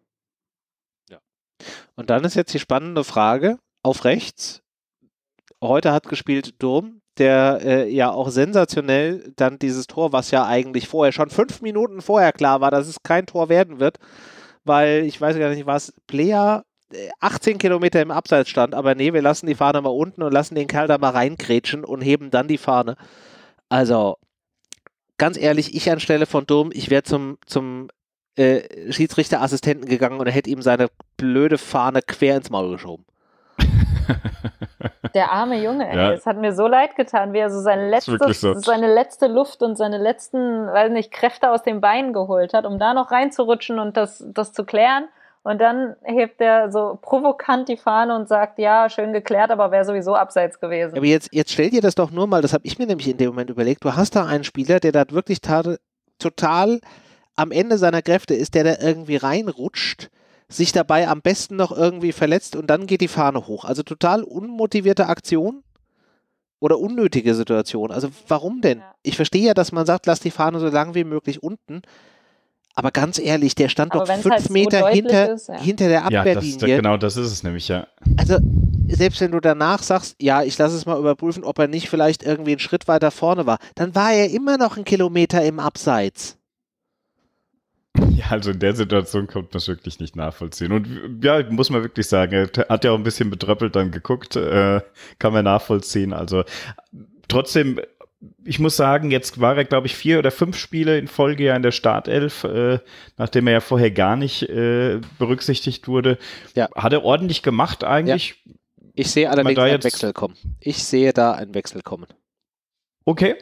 Und dann ist jetzt die spannende Frage auf rechts. Heute hat gespielt Durm, der äh, ja auch sensationell dann dieses Tor, was ja eigentlich vorher schon fünf Minuten vorher klar war, dass es kein Tor werden wird, weil ich weiß gar nicht, was Player äh, 18 Kilometer im Abseits stand, aber nee, wir lassen die Fahne mal unten und lassen den Kerl da mal reingrätschen und heben dann die Fahne. Also, ganz ehrlich, ich anstelle von Durm, ich wäre zum, zum äh, Schiedsrichterassistenten gegangen und er hätte ihm seine blöde Fahne quer ins Maul geschoben. Der arme Junge, ey, Ja. es hat mir so leid getan, wie er so seine ist letzte, wirklich so. seine letzte Luft und seine letzten, weiß nicht, Kräfte aus den Beinen geholt hat, um da noch reinzurutschen und das, das zu klären. Und dann hebt er so provokant die Fahne und sagt, ja, schön geklärt, aber wäre sowieso abseits gewesen. Aber jetzt, jetzt stell dir das doch nur mal, das habe ich mir nämlich in dem Moment überlegt, du hast da einen Spieler, der da wirklich total am Ende seiner Kräfte ist, der da irgendwie reinrutscht, sich dabei am besten noch irgendwie verletzt und dann geht die Fahne hoch. Also total unmotivierte Aktion oder unnötige Situation. Also warum denn? Ja. Ich verstehe ja, dass man sagt, lass die Fahne so lang wie möglich unten. Aber ganz ehrlich, der stand Aber doch fünf halt so Meter hinter, ist, ja. hinter der Ja, das, Abwehrlinie. genau das ist es nämlich, ja. Also, selbst wenn du danach sagst, ja, ich lasse es mal überprüfen, ob er nicht vielleicht irgendwie einen Schritt weiter vorne war, dann war er immer noch einen Kilometer im Abseits. Ja, also in der Situation kommt man es wirklich nicht nachvollziehen. Und ja, muss man wirklich sagen, er hat ja auch ein bisschen betröppelt dann geguckt, äh, kann man nachvollziehen. Also trotzdem, ich muss sagen, jetzt war er, glaube ich, vier oder fünf Spiele in Folge ja in der Startelf, äh, nachdem er ja vorher gar nicht äh, berücksichtigt wurde. Ja. Hat er ordentlich gemacht eigentlich. Ich sehe allerdings da einen Wechsel kommen. Ich sehe da einen Wechsel kommen. Okay.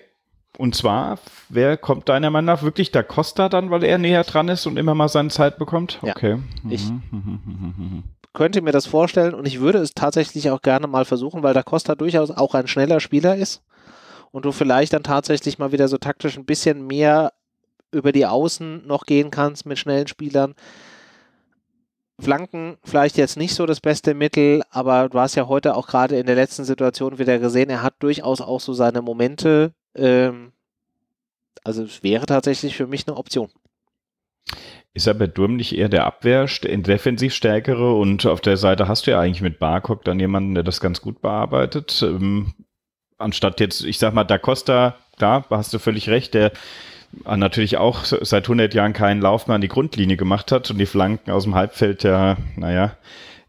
Und zwar, wer kommt deiner Meinung nach wirklich da Costa dann, weil er näher dran ist und immer mal seine Zeit bekommt? Ja. Okay. Ich- mhm. Könnte mir das vorstellen und ich würde es tatsächlich auch gerne mal versuchen, weil da Costa durchaus auch ein schneller Spieler ist und du vielleicht dann tatsächlich mal wieder so taktisch ein bisschen mehr über die Außen noch gehen kannst mit schnellen Spielern. Flanken vielleicht jetzt nicht so das beste Mittel, aber du hast ja heute auch gerade in der letzten Situation wieder gesehen, er hat durchaus auch so seine Momente. Ähm, also es wäre tatsächlich für mich eine Option. Ist aber Durm nicht eher der Abwehr, defensiv stärkere und auf der Seite hast du ja eigentlich mit Barcock dann jemanden, der das ganz gut bearbeitet. Ähm, anstatt jetzt, ich sag mal, Da Costa, da hast du völlig recht, der natürlich auch seit 100 Jahren keinen Lauf mehr an die Grundlinie gemacht hat und die Flanken aus dem Halbfeld ja, naja,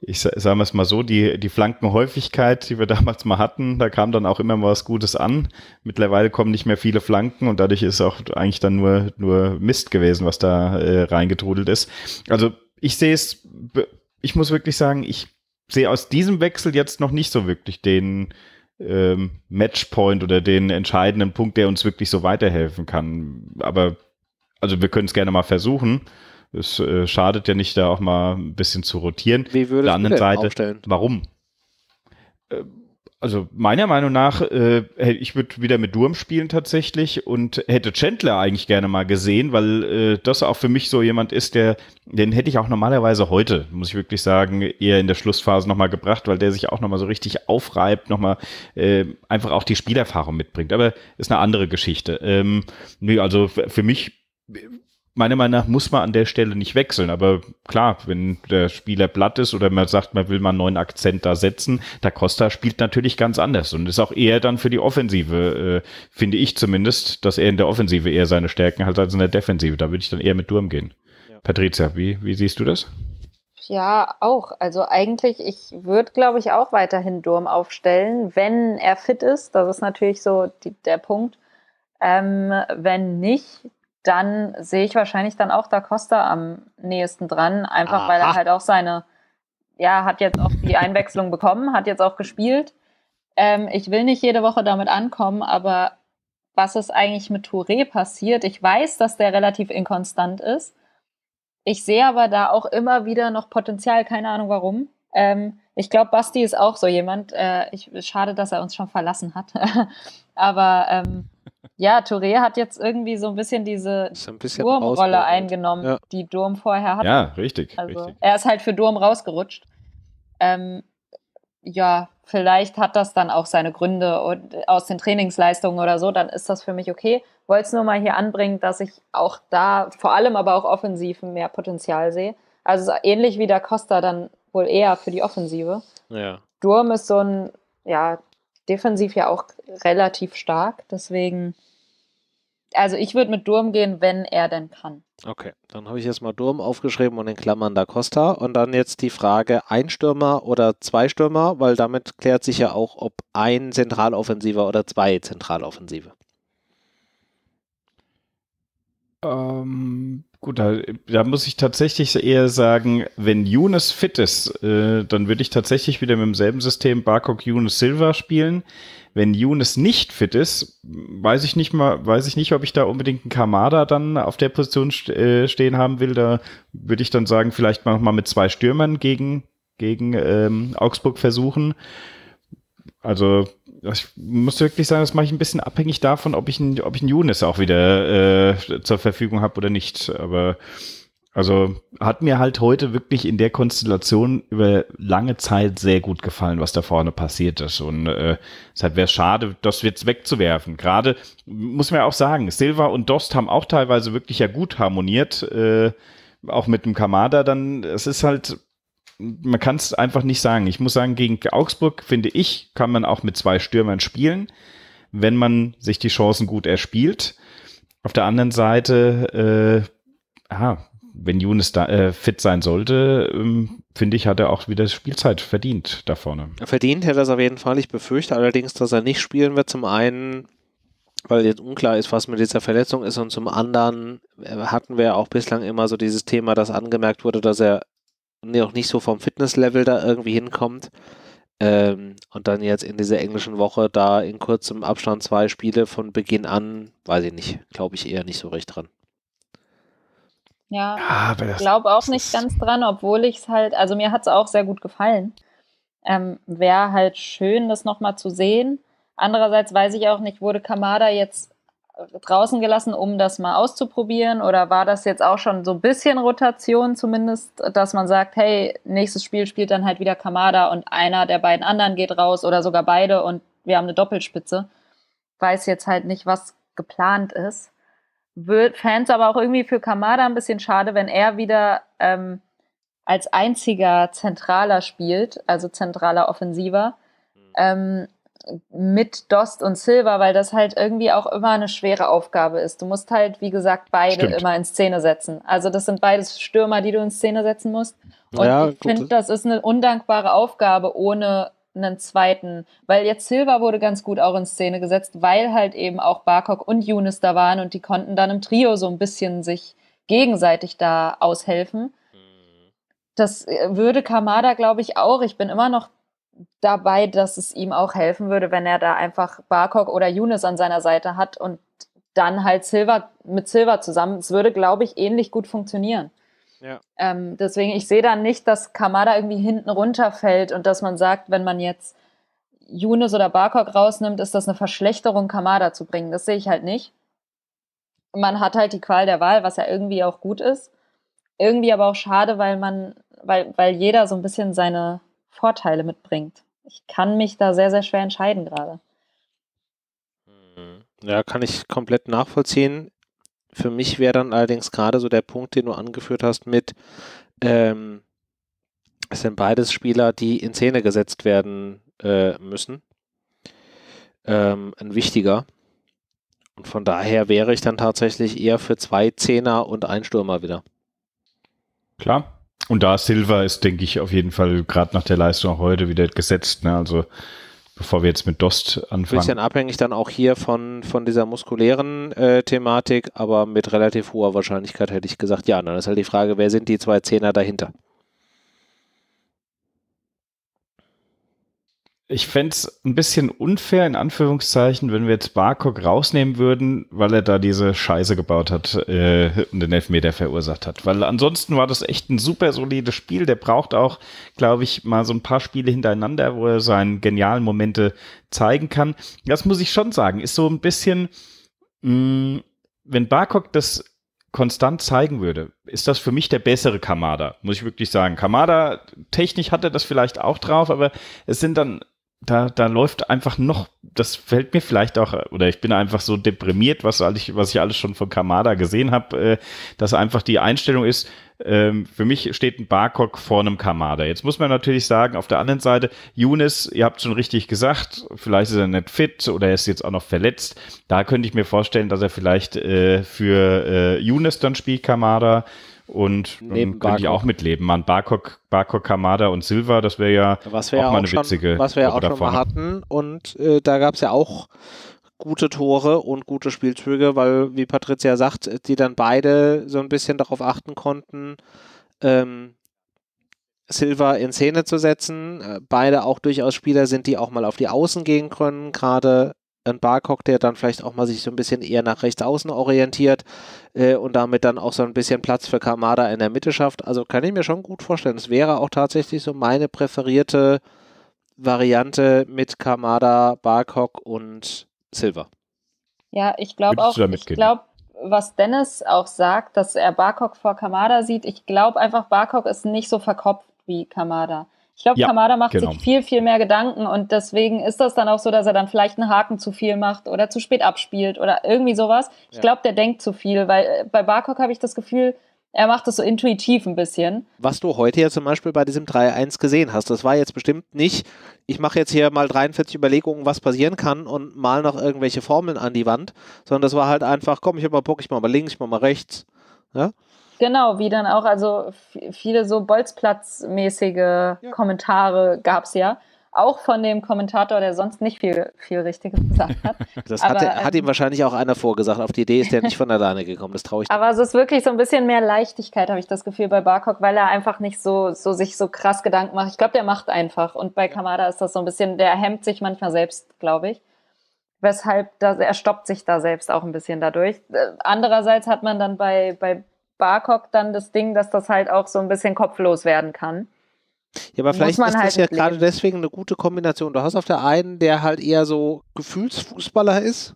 ich sage es mal so, die, die Flankenhäufigkeit, die wir damals mal hatten, da kam dann auch immer mal was Gutes an. Mittlerweile kommen nicht mehr viele Flanken und dadurch ist auch eigentlich dann nur, nur Mist gewesen, was da äh, reingetrudelt ist. Also ich sehe es, ich muss wirklich sagen, ich sehe aus diesem Wechsel jetzt noch nicht so wirklich den ähm, Matchpoint oder den entscheidenden Punkt, der uns wirklich so weiterhelfen kann. Aber also wir können es gerne mal versuchen. Es äh, schadet ja nicht, da auch mal ein bisschen zu rotieren. Wie würdest du denn Seite, aufstellen? Warum? Äh, also meiner Meinung nach, äh, ich würde wieder mit Durm spielen tatsächlich und hätte Chandler eigentlich gerne mal gesehen, weil äh, das auch für mich so jemand ist, der, den hätte ich auch normalerweise heute, muss ich wirklich sagen, eher in der Schlussphase nochmal gebracht, weil der sich auch nochmal so richtig aufreibt, nochmal äh, einfach auch die Spielerfahrung mitbringt. Aber ist eine andere Geschichte. Ähm, nee, also für mich meiner Meinung nach muss man an der Stelle nicht wechseln. Aber klar, wenn der Spieler platt ist oder man sagt, man will mal einen neuen Akzent da setzen, da Costa spielt natürlich ganz anders und ist auch eher dann für die Offensive, äh, finde ich zumindest, dass er in der Offensive eher seine Stärken hat als in der Defensive. Da würde ich dann eher mit Durm gehen. Ja. Patricia, wie, wie siehst du das? Ja, auch. Also eigentlich, ich würde, glaube ich, auch weiterhin Durm aufstellen, wenn er fit ist. Das ist natürlich so die, der Punkt. Ähm, wenn nicht, dann sehe ich wahrscheinlich dann auch Da Costa am nächsten dran, einfach Aha. weil er halt auch seine, ja, hat jetzt auch die Einwechslung bekommen, hat jetzt auch gespielt. Ähm, ich will nicht jede Woche damit ankommen, aber was ist eigentlich mit Touré passiert? Ich weiß, dass der relativ inkonstant ist. Ich sehe aber da auch immer wieder noch Potenzial, keine Ahnung warum. Ähm, ich glaube, Basti ist auch so jemand. Äh, ich, schade, dass er uns schon verlassen hat. aber ähm, ja, Touré hat jetzt irgendwie so ein bisschen diese Durm-Rolle eingenommen, ja. die Durm vorher hatte. Ja, richtig, also, richtig. Er ist halt für Durm rausgerutscht. Ähm, ja, vielleicht hat das dann auch seine Gründe aus den Trainingsleistungen oder so, dann ist das für mich okay. Wollte es nur mal hier anbringen, dass ich auch da, vor allem aber auch offensiv, mehr Potenzial sehe. Also ähnlich wie der Costa dann wohl eher für die Offensive. Ja. Durm ist so ein, ja, defensiv ja auch relativ stark, deswegen also ich würde mit Durm gehen, wenn er denn kann. Okay, dann habe ich jetzt mal Durm aufgeschrieben und in Klammern da Costa. Und dann jetzt die Frage, ein Stürmer oder zwei Stürmer, weil damit klärt sich ja auch, ob ein Zentraloffensiver oder zwei Zentraloffensive. Ähm, gut, da, da, muss ich tatsächlich eher sagen, wenn Younes fit ist, äh, dann würde ich tatsächlich wieder mit demselben System Barcock Younes Silva spielen. Wenn Younes nicht fit ist, weiß ich nicht mal, weiß ich nicht, ob ich da unbedingt einen Kamada dann auf der Position st äh, stehen haben will. Da würde ich dann sagen, vielleicht mal, mal mit zwei Stürmern gegen, gegen ähm, Augsburg versuchen. Also ich muss wirklich sagen, das mache ich ein bisschen abhängig davon, ob ich einen, ob ich einen Younes auch wieder äh, zur Verfügung habe oder nicht. Aber also hat mir halt heute wirklich in der Konstellation über lange Zeit sehr gut gefallen, was da vorne passiert ist. Und äh, deshalb wäre es schade, das jetzt wegzuwerfen. Gerade muss man ja auch sagen, Silva und Dost haben auch teilweise wirklich ja gut harmoniert. Äh, auch mit dem Kamada dann, es ist halt, man kann es einfach nicht sagen. Ich muss sagen, gegen Augsburg, finde ich, kann man auch mit zwei Stürmern spielen, wenn man sich die Chancen gut erspielt. Auf der anderen Seite, äh, ah, wenn Younes da, äh, fit sein sollte, ähm, finde ich, hat er auch wieder Spielzeit verdient da vorne. Verdient hätte er es auf jeden Fall. Ich befürchte allerdings, dass er nicht spielen wird. Zum einen, weil jetzt unklar ist, was mit dieser Verletzung ist und zum anderen äh, hatten wir auch bislang immer so dieses Thema, dass angemerkt wurde, dass er noch nicht so vom Fitnesslevel da irgendwie hinkommt. Ähm, und dann jetzt in dieser englischen Woche da in kurzem Abstand zwei Spiele von Beginn an, weiß ich nicht, glaube ich eher nicht so recht dran. Ja, ja ich glaube auch nicht ganz dran, obwohl ich es halt, also mir hat es auch sehr gut gefallen. Ähm, Wäre halt schön, das nochmal zu sehen. Andererseits weiß ich auch nicht, wurde Kamada jetzt draußen gelassen, um das mal auszuprobieren? Oder war das jetzt auch schon so ein bisschen Rotation zumindest, dass man sagt, hey, nächstes Spiel spielt dann halt wieder Kamada und einer der beiden anderen geht raus oder sogar beide und wir haben eine Doppelspitze. Weiß jetzt halt nicht, was geplant ist wird Fans aber auch irgendwie für Kamada ein bisschen schade, wenn er wieder ähm, als einziger Zentraler spielt, also zentraler Offensiver, mhm. ähm, mit Dost und Silva, weil das halt irgendwie auch immer eine schwere Aufgabe ist. Du musst halt, wie gesagt, beide Stimmt. immer in Szene setzen. Also das sind beides Stürmer, die du in Szene setzen musst. Und Ja, ich finde, das ist eine undankbare Aufgabe ohne einen zweiten. Weil jetzt Silva wurde ganz gut auch in Szene gesetzt, weil halt eben auch Barkok und Younes da waren und die konnten dann im Trio so ein bisschen sich gegenseitig da aushelfen. Das äh, würde Kamada, glaube ich, auch. Ich bin immer noch dabei, dass es ihm auch helfen würde, wenn er da einfach Barkok oder Younes an seiner Seite hat und dann halt Silva mit Silva zusammen. Es würde, glaube ich, ähnlich gut funktionieren. Ja. Ähm, deswegen, ich sehe da nicht, dass Kamada irgendwie hinten runterfällt und dass man sagt, wenn man jetzt Younes oder Barkok rausnimmt, ist das eine Verschlechterung, Kamada zu bringen. Das sehe ich halt nicht. Man hat halt die Qual der Wahl, was ja irgendwie auch gut ist. Irgendwie aber auch schade, weil man, weil, weil jeder so ein bisschen seine Vorteile mitbringt. Ich kann mich da sehr, sehr schwer entscheiden gerade. Ja, kann ich komplett nachvollziehen. Für mich wäre dann allerdings gerade so der Punkt, den du angeführt hast mit, ähm, es sind beides Spieler, die in Szene gesetzt werden äh, müssen. Ähm, ein wichtiger. Und von daher wäre ich dann tatsächlich eher für zwei Zehner und ein Stürmer wieder. Klar. Und da Silva ist, denke ich, auf jeden Fall gerade nach der Leistung auch heute wieder gesetzt. Ne? Also bevor wir jetzt mit Dost Ein bisschen anfangen. abhängig dann auch hier von, von dieser muskulären äh, Thematik, aber mit relativ hoher Wahrscheinlichkeit hätte ich gesagt, ja. Dann ist halt die Frage, wer sind die zwei Zehner dahinter? Ich fände es ein bisschen unfair, in Anführungszeichen, wenn wir jetzt Barkok rausnehmen würden, weil er da diese Scheiße gebaut hat äh, und den Elfmeter verursacht hat. Weil ansonsten war das echt ein super solides Spiel. Der braucht auch, glaube ich, mal so ein paar Spiele hintereinander, wo er seine genialen Momente zeigen kann. Das muss ich schon sagen, ist so ein bisschen, mh, wenn Barkok das konstant zeigen würde, ist das für mich der bessere Kamada, muss ich wirklich sagen. Kamada, technisch hat er das vielleicht auch drauf, aber es sind dann, da, da läuft einfach noch, das fällt mir vielleicht auch, oder ich bin einfach so deprimiert, was, was ich alles schon von Kamada gesehen habe, äh, dass einfach die Einstellung ist, ähm, für mich steht ein Barkok vor einem Kamada. Jetzt muss man natürlich sagen, auf der anderen Seite, Younes, ihr habt schon richtig gesagt, vielleicht ist er nicht fit oder er ist jetzt auch noch verletzt. Da könnte ich mir vorstellen, dass er vielleicht äh, für äh, Younes dann spielt, Kamada. Und Neben könnte ich auch mitleben. Man, Barkok, Barkok, Kamada und Silva, das wäre ja Was wir ja auch mal auch eine schon, witzige was wir ja auch schon mal hatten. Und äh, da gab es ja auch gute Tore und gute Spielzüge, weil, wie Patricia sagt, die dann beide so ein bisschen darauf achten konnten, ähm, Silva in Szene zu setzen. Äh, beide auch durchaus Spieler sind, die auch mal auf die Außen gehen können. Gerade ein Barkok, der dann vielleicht auch mal sich so ein bisschen eher nach rechts außen orientiert äh, und damit dann auch so ein bisschen Platz für Kamada in der Mitte schafft. Also kann ich mir schon gut vorstellen. Es wäre auch tatsächlich so meine präferierte Variante mit Kamada, Barkok und Silva. Ja, ich glaube auch, ich glaube, was Dennis auch sagt, dass er Barkok vor Kamada sieht, ich glaube einfach, Barkok ist nicht so verkopft wie Kamada. Ich glaube, Ja, Kamada macht genau. sich viel, viel mehr Gedanken und deswegen ist das dann auch so, dass er dann vielleicht einen Haken zu viel macht oder zu spät abspielt oder irgendwie sowas. Ich Ja. glaube, der denkt zu viel, weil äh, bei Barkok habe ich das Gefühl, er macht das so intuitiv ein bisschen. Was du heute ja zum Beispiel bei diesem 3-1 gesehen hast, das war jetzt bestimmt nicht, ich mache jetzt hier mal 43 Überlegungen, was passieren kann und mal noch irgendwelche Formeln an die Wand, sondern das war halt einfach, komm, ich hab mal Bock, ich mach mal links, ich mach mal rechts. Ja? Genau, wie dann auch, also viele so Bolzplatz-mäßige Kommentare gab es ja. Auch von dem Kommentator, der sonst nicht viel, viel Richtiges gesagt hat. Das Aber, hatte, hat ähm, ihm wahrscheinlich auch einer vorgesagt. Auf die Idee ist der nicht von alleine gekommen, das traue ich Aber es ist wirklich so ein bisschen mehr Leichtigkeit, habe ich das Gefühl, bei Barkok, weil er einfach nicht so, so sich so krass Gedanken macht. Ich glaube, der macht einfach. Und bei Kamada ist das so ein bisschen, der hemmt sich manchmal selbst, glaube ich. Weshalb das, er stoppt sich da selbst auch ein bisschen dadurch. Äh, Andererseits hat man dann bei, bei Barkok dann das Ding, dass das halt auch so ein bisschen kopflos werden kann. Ja, aber vielleicht ist das halt ja mit gerade deswegen eine gute Kombination. Du hast auf der einen, der halt eher so Gefühlsfußballer ist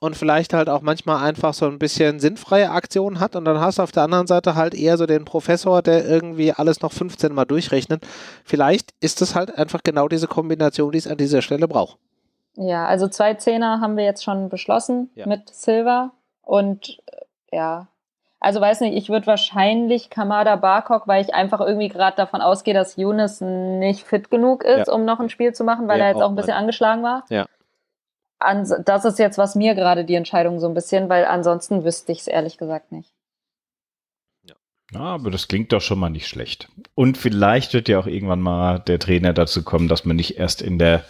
und vielleicht halt auch manchmal einfach so ein bisschen sinnfreie Aktionen hat und dann hast du auf der anderen Seite halt eher so den Professor, der irgendwie alles noch 15 Mal durchrechnet. Vielleicht ist es halt einfach genau diese Kombination, die es an dieser Stelle braucht. Ja, also zwei Zehner haben wir jetzt schon beschlossen Ja. mit Silva. Und äh, ja, also weiß nicht, ich würde wahrscheinlich Kamada Barkok, weil ich einfach irgendwie gerade davon ausgehe, dass Younes nicht fit genug ist, Ja. um noch ein Spiel zu machen, weil Ja, er jetzt auch auch ein bisschen meine- angeschlagen war. Ja. Ans das ist jetzt, was mir gerade die Entscheidung so ein bisschen, weil ansonsten wüsste ich es ehrlich gesagt nicht. Ja, aber das klingt doch schon mal nicht schlecht. Und vielleicht wird ja auch irgendwann mal der Trainer dazu kommen, dass man nicht erst in der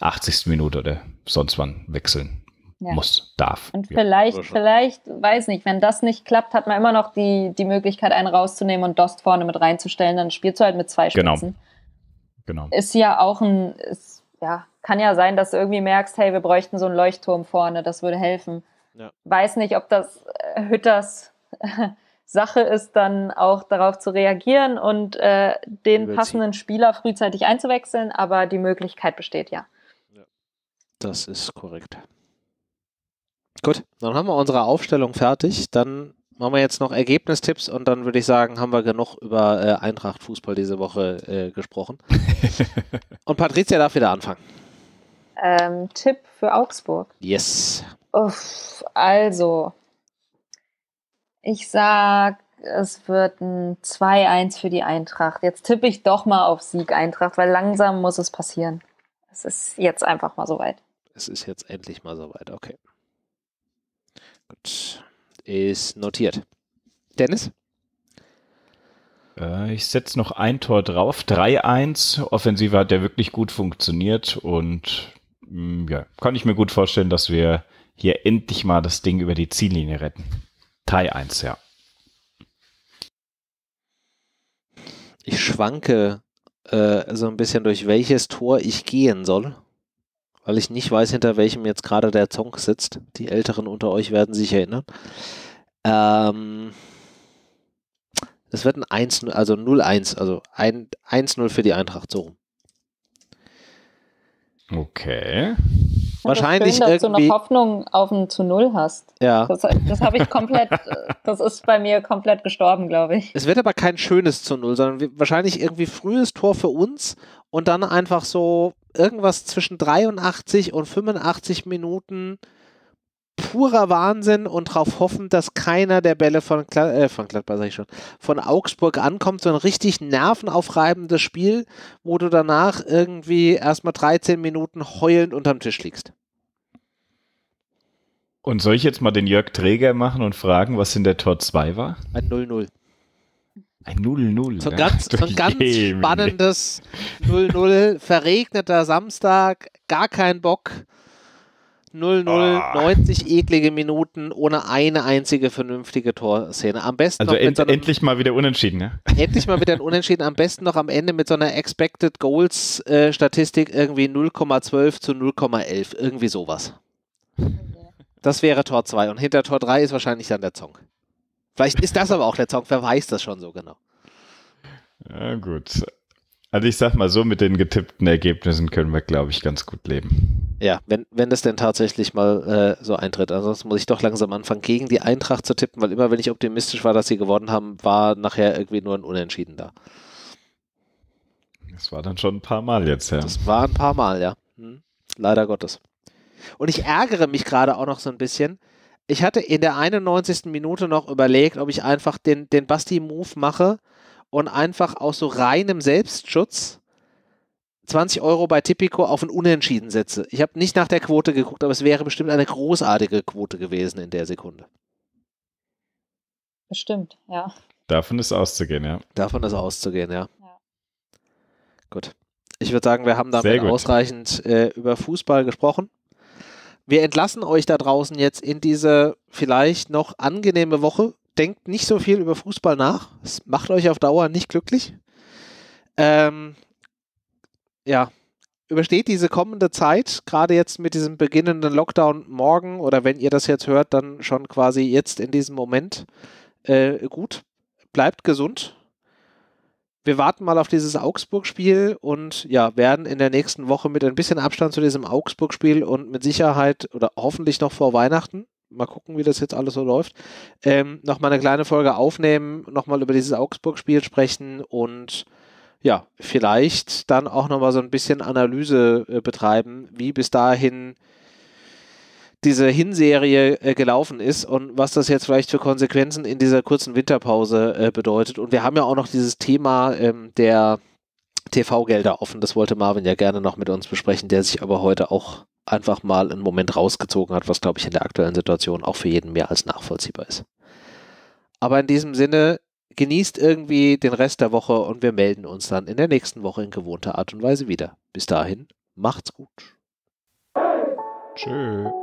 80. Minute oder sonst wann wechseln ja. muss, darf. Und ja. vielleicht, vielleicht, weiß nicht, wenn das nicht klappt, hat man immer noch die, die Möglichkeit, einen rauszunehmen und Dost vorne mit reinzustellen. Dann spielst du halt mit zwei genau. Spitzen. Genau. genau. Ist ja auch ein, ist, ja, kann ja sein, dass du irgendwie merkst, hey, wir bräuchten so einen Leuchtturm vorne, das würde helfen. Ja. Weiß nicht, ob das äh, Hütters Sache ist, dann auch darauf zu reagieren und äh, den passenden Spieler frühzeitig einzuwechseln, aber die Möglichkeit besteht ja. ja. Das ist korrekt. Gut, dann haben wir unsere Aufstellung fertig. Dann machen wir jetzt noch Ergebnistipps und dann würde ich sagen, haben wir genug über äh, Eintracht Fußball diese Woche äh, gesprochen. und Patricia darf wieder anfangen. Ähm, Tipp für Augsburg. Yes. Uff, also, ich sag, es wird ein 2-1 für die Eintracht. Jetzt tippe ich doch mal auf Sieg Eintracht, weil langsam muss es passieren. Es ist jetzt einfach mal soweit. Es ist jetzt endlich mal soweit, okay. Gut. Ist notiert. Dennis? Äh, ich setze noch ein Tor drauf. 3-1. Offensive hat ja wirklich gut funktioniert und mm, ja, kann ich mir gut vorstellen, dass wir hier endlich mal das Ding über die Ziellinie retten. 3-1, ja. Ich schwanke äh, so ein bisschen, durch welches Tor ich gehen soll, weil ich nicht weiß, hinter welchem jetzt gerade der Zonk sitzt. Die Älteren unter euch werden sich erinnern. Ähm, es wird ein 1, also 0-1, also 1-0 für die Eintracht, so rum. Okay. Wahrscheinlich schön, dass irgendwie... du noch Hoffnung auf ein zu Null hast. Ja. Das, das habe ich komplett, das ist bei mir komplett gestorben, glaube ich. Es wird aber kein schönes zu Null, sondern wahrscheinlich irgendwie frühes Tor für uns und dann einfach so irgendwas zwischen 83 und 85 Minuten purer Wahnsinn und darauf hoffen, dass keiner der Bälle von, Kla äh, von Gladbach, sag ich schon, von Augsburg ankommt, so ein richtig nervenaufreibendes Spiel, wo du danach irgendwie erstmal 13 Minuten heulend unterm Tisch liegst. Und soll ich jetzt mal den Jörg Träger machen und fragen, was in der Tor 2 war? Ein 0-0. Ein 0-0. So, ja. ganz, so ein ganz spannendes 0-0, verregneter Samstag, gar kein Bock. 0-0, oh. 90 eklige Minuten ohne eine einzige vernünftige Torszene. Am besten also end, so einem, endlich mal wieder unentschieden, ne? Endlich mal wieder ein Unentschieden. Am besten noch am Ende mit so einer Expected Goals äh, Statistik irgendwie 0,12 zu 0,11. Irgendwie sowas. Das wäre Tor 2. Und hinter Tor 3 ist wahrscheinlich dann der Zong. Vielleicht ist das aber auch der Zong. Wer weiß das schon so genau. Ja, gut. Also ich sag mal so, mit den getippten Ergebnissen können wir, glaube ich, ganz gut leben. Ja, wenn, wenn das denn tatsächlich mal äh, so eintritt. Ansonsten muss ich doch langsam anfangen, gegen die Eintracht zu tippen, weil immer wenn ich optimistisch war, dass sie gewonnen haben, war nachher irgendwie nur ein Unentschieden da. Das war dann schon ein paar Mal jetzt, ja. Das war ein paar Mal, ja. Hm. Leider Gottes. Und ich ärgere mich gerade auch noch so ein bisschen. Ich hatte in der 91. Minute noch überlegt, ob ich einfach den, den Basti-Move mache und einfach aus so reinem Selbstschutz 20 Euro bei Tipico auf ein Unentschieden setze. Ich habe nicht nach der Quote geguckt, aber es wäre bestimmt eine großartige Quote gewesen in der Sekunde. Bestimmt, ja. Davon ist auszugehen, ja. Davon ist auszugehen, ja. ja. Gut. Ich würde sagen, wir haben damit ausreichend äh, über Fußball gesprochen. Wir entlassen euch da draußen jetzt in diese vielleicht noch angenehme Woche denkt nicht so viel über Fußball nach. Es macht euch auf Dauer nicht glücklich. Ähm, ja, übersteht diese kommende Zeit, gerade jetzt mit diesem beginnenden Lockdown morgen oder wenn ihr das jetzt hört, dann schon quasi jetzt in diesem Moment äh, gut. Bleibt gesund. Wir warten mal auf dieses Augsburg-Spiel und ja, werden in der nächsten Woche mit ein bisschen Abstand zu diesem Augsburg-Spiel und mit Sicherheit oder hoffentlich noch vor Weihnachten mal gucken, wie das jetzt alles so läuft, ähm, nochmal eine kleine Folge aufnehmen, nochmal über dieses Augsburg-Spiel sprechen und ja, vielleicht dann auch nochmal so ein bisschen Analyse äh, betreiben, wie bis dahin diese Hinserie äh, gelaufen ist und was das jetzt vielleicht für Konsequenzen in dieser kurzen Winterpause äh, bedeutet. Und wir haben ja auch noch dieses Thema ähm, der TV-Gelder offen. Das wollte Marvin ja gerne noch mit uns besprechen, der sich aber heute auch einfach mal einen Moment rausgezogen hat, was, glaube ich, in der aktuellen Situation auch für jeden mehr als nachvollziehbar ist. Aber in diesem Sinne genießt irgendwie den Rest der Woche und wir melden uns dann in der nächsten Woche in gewohnter Art und Weise wieder. Bis dahin, macht's gut. Tschö.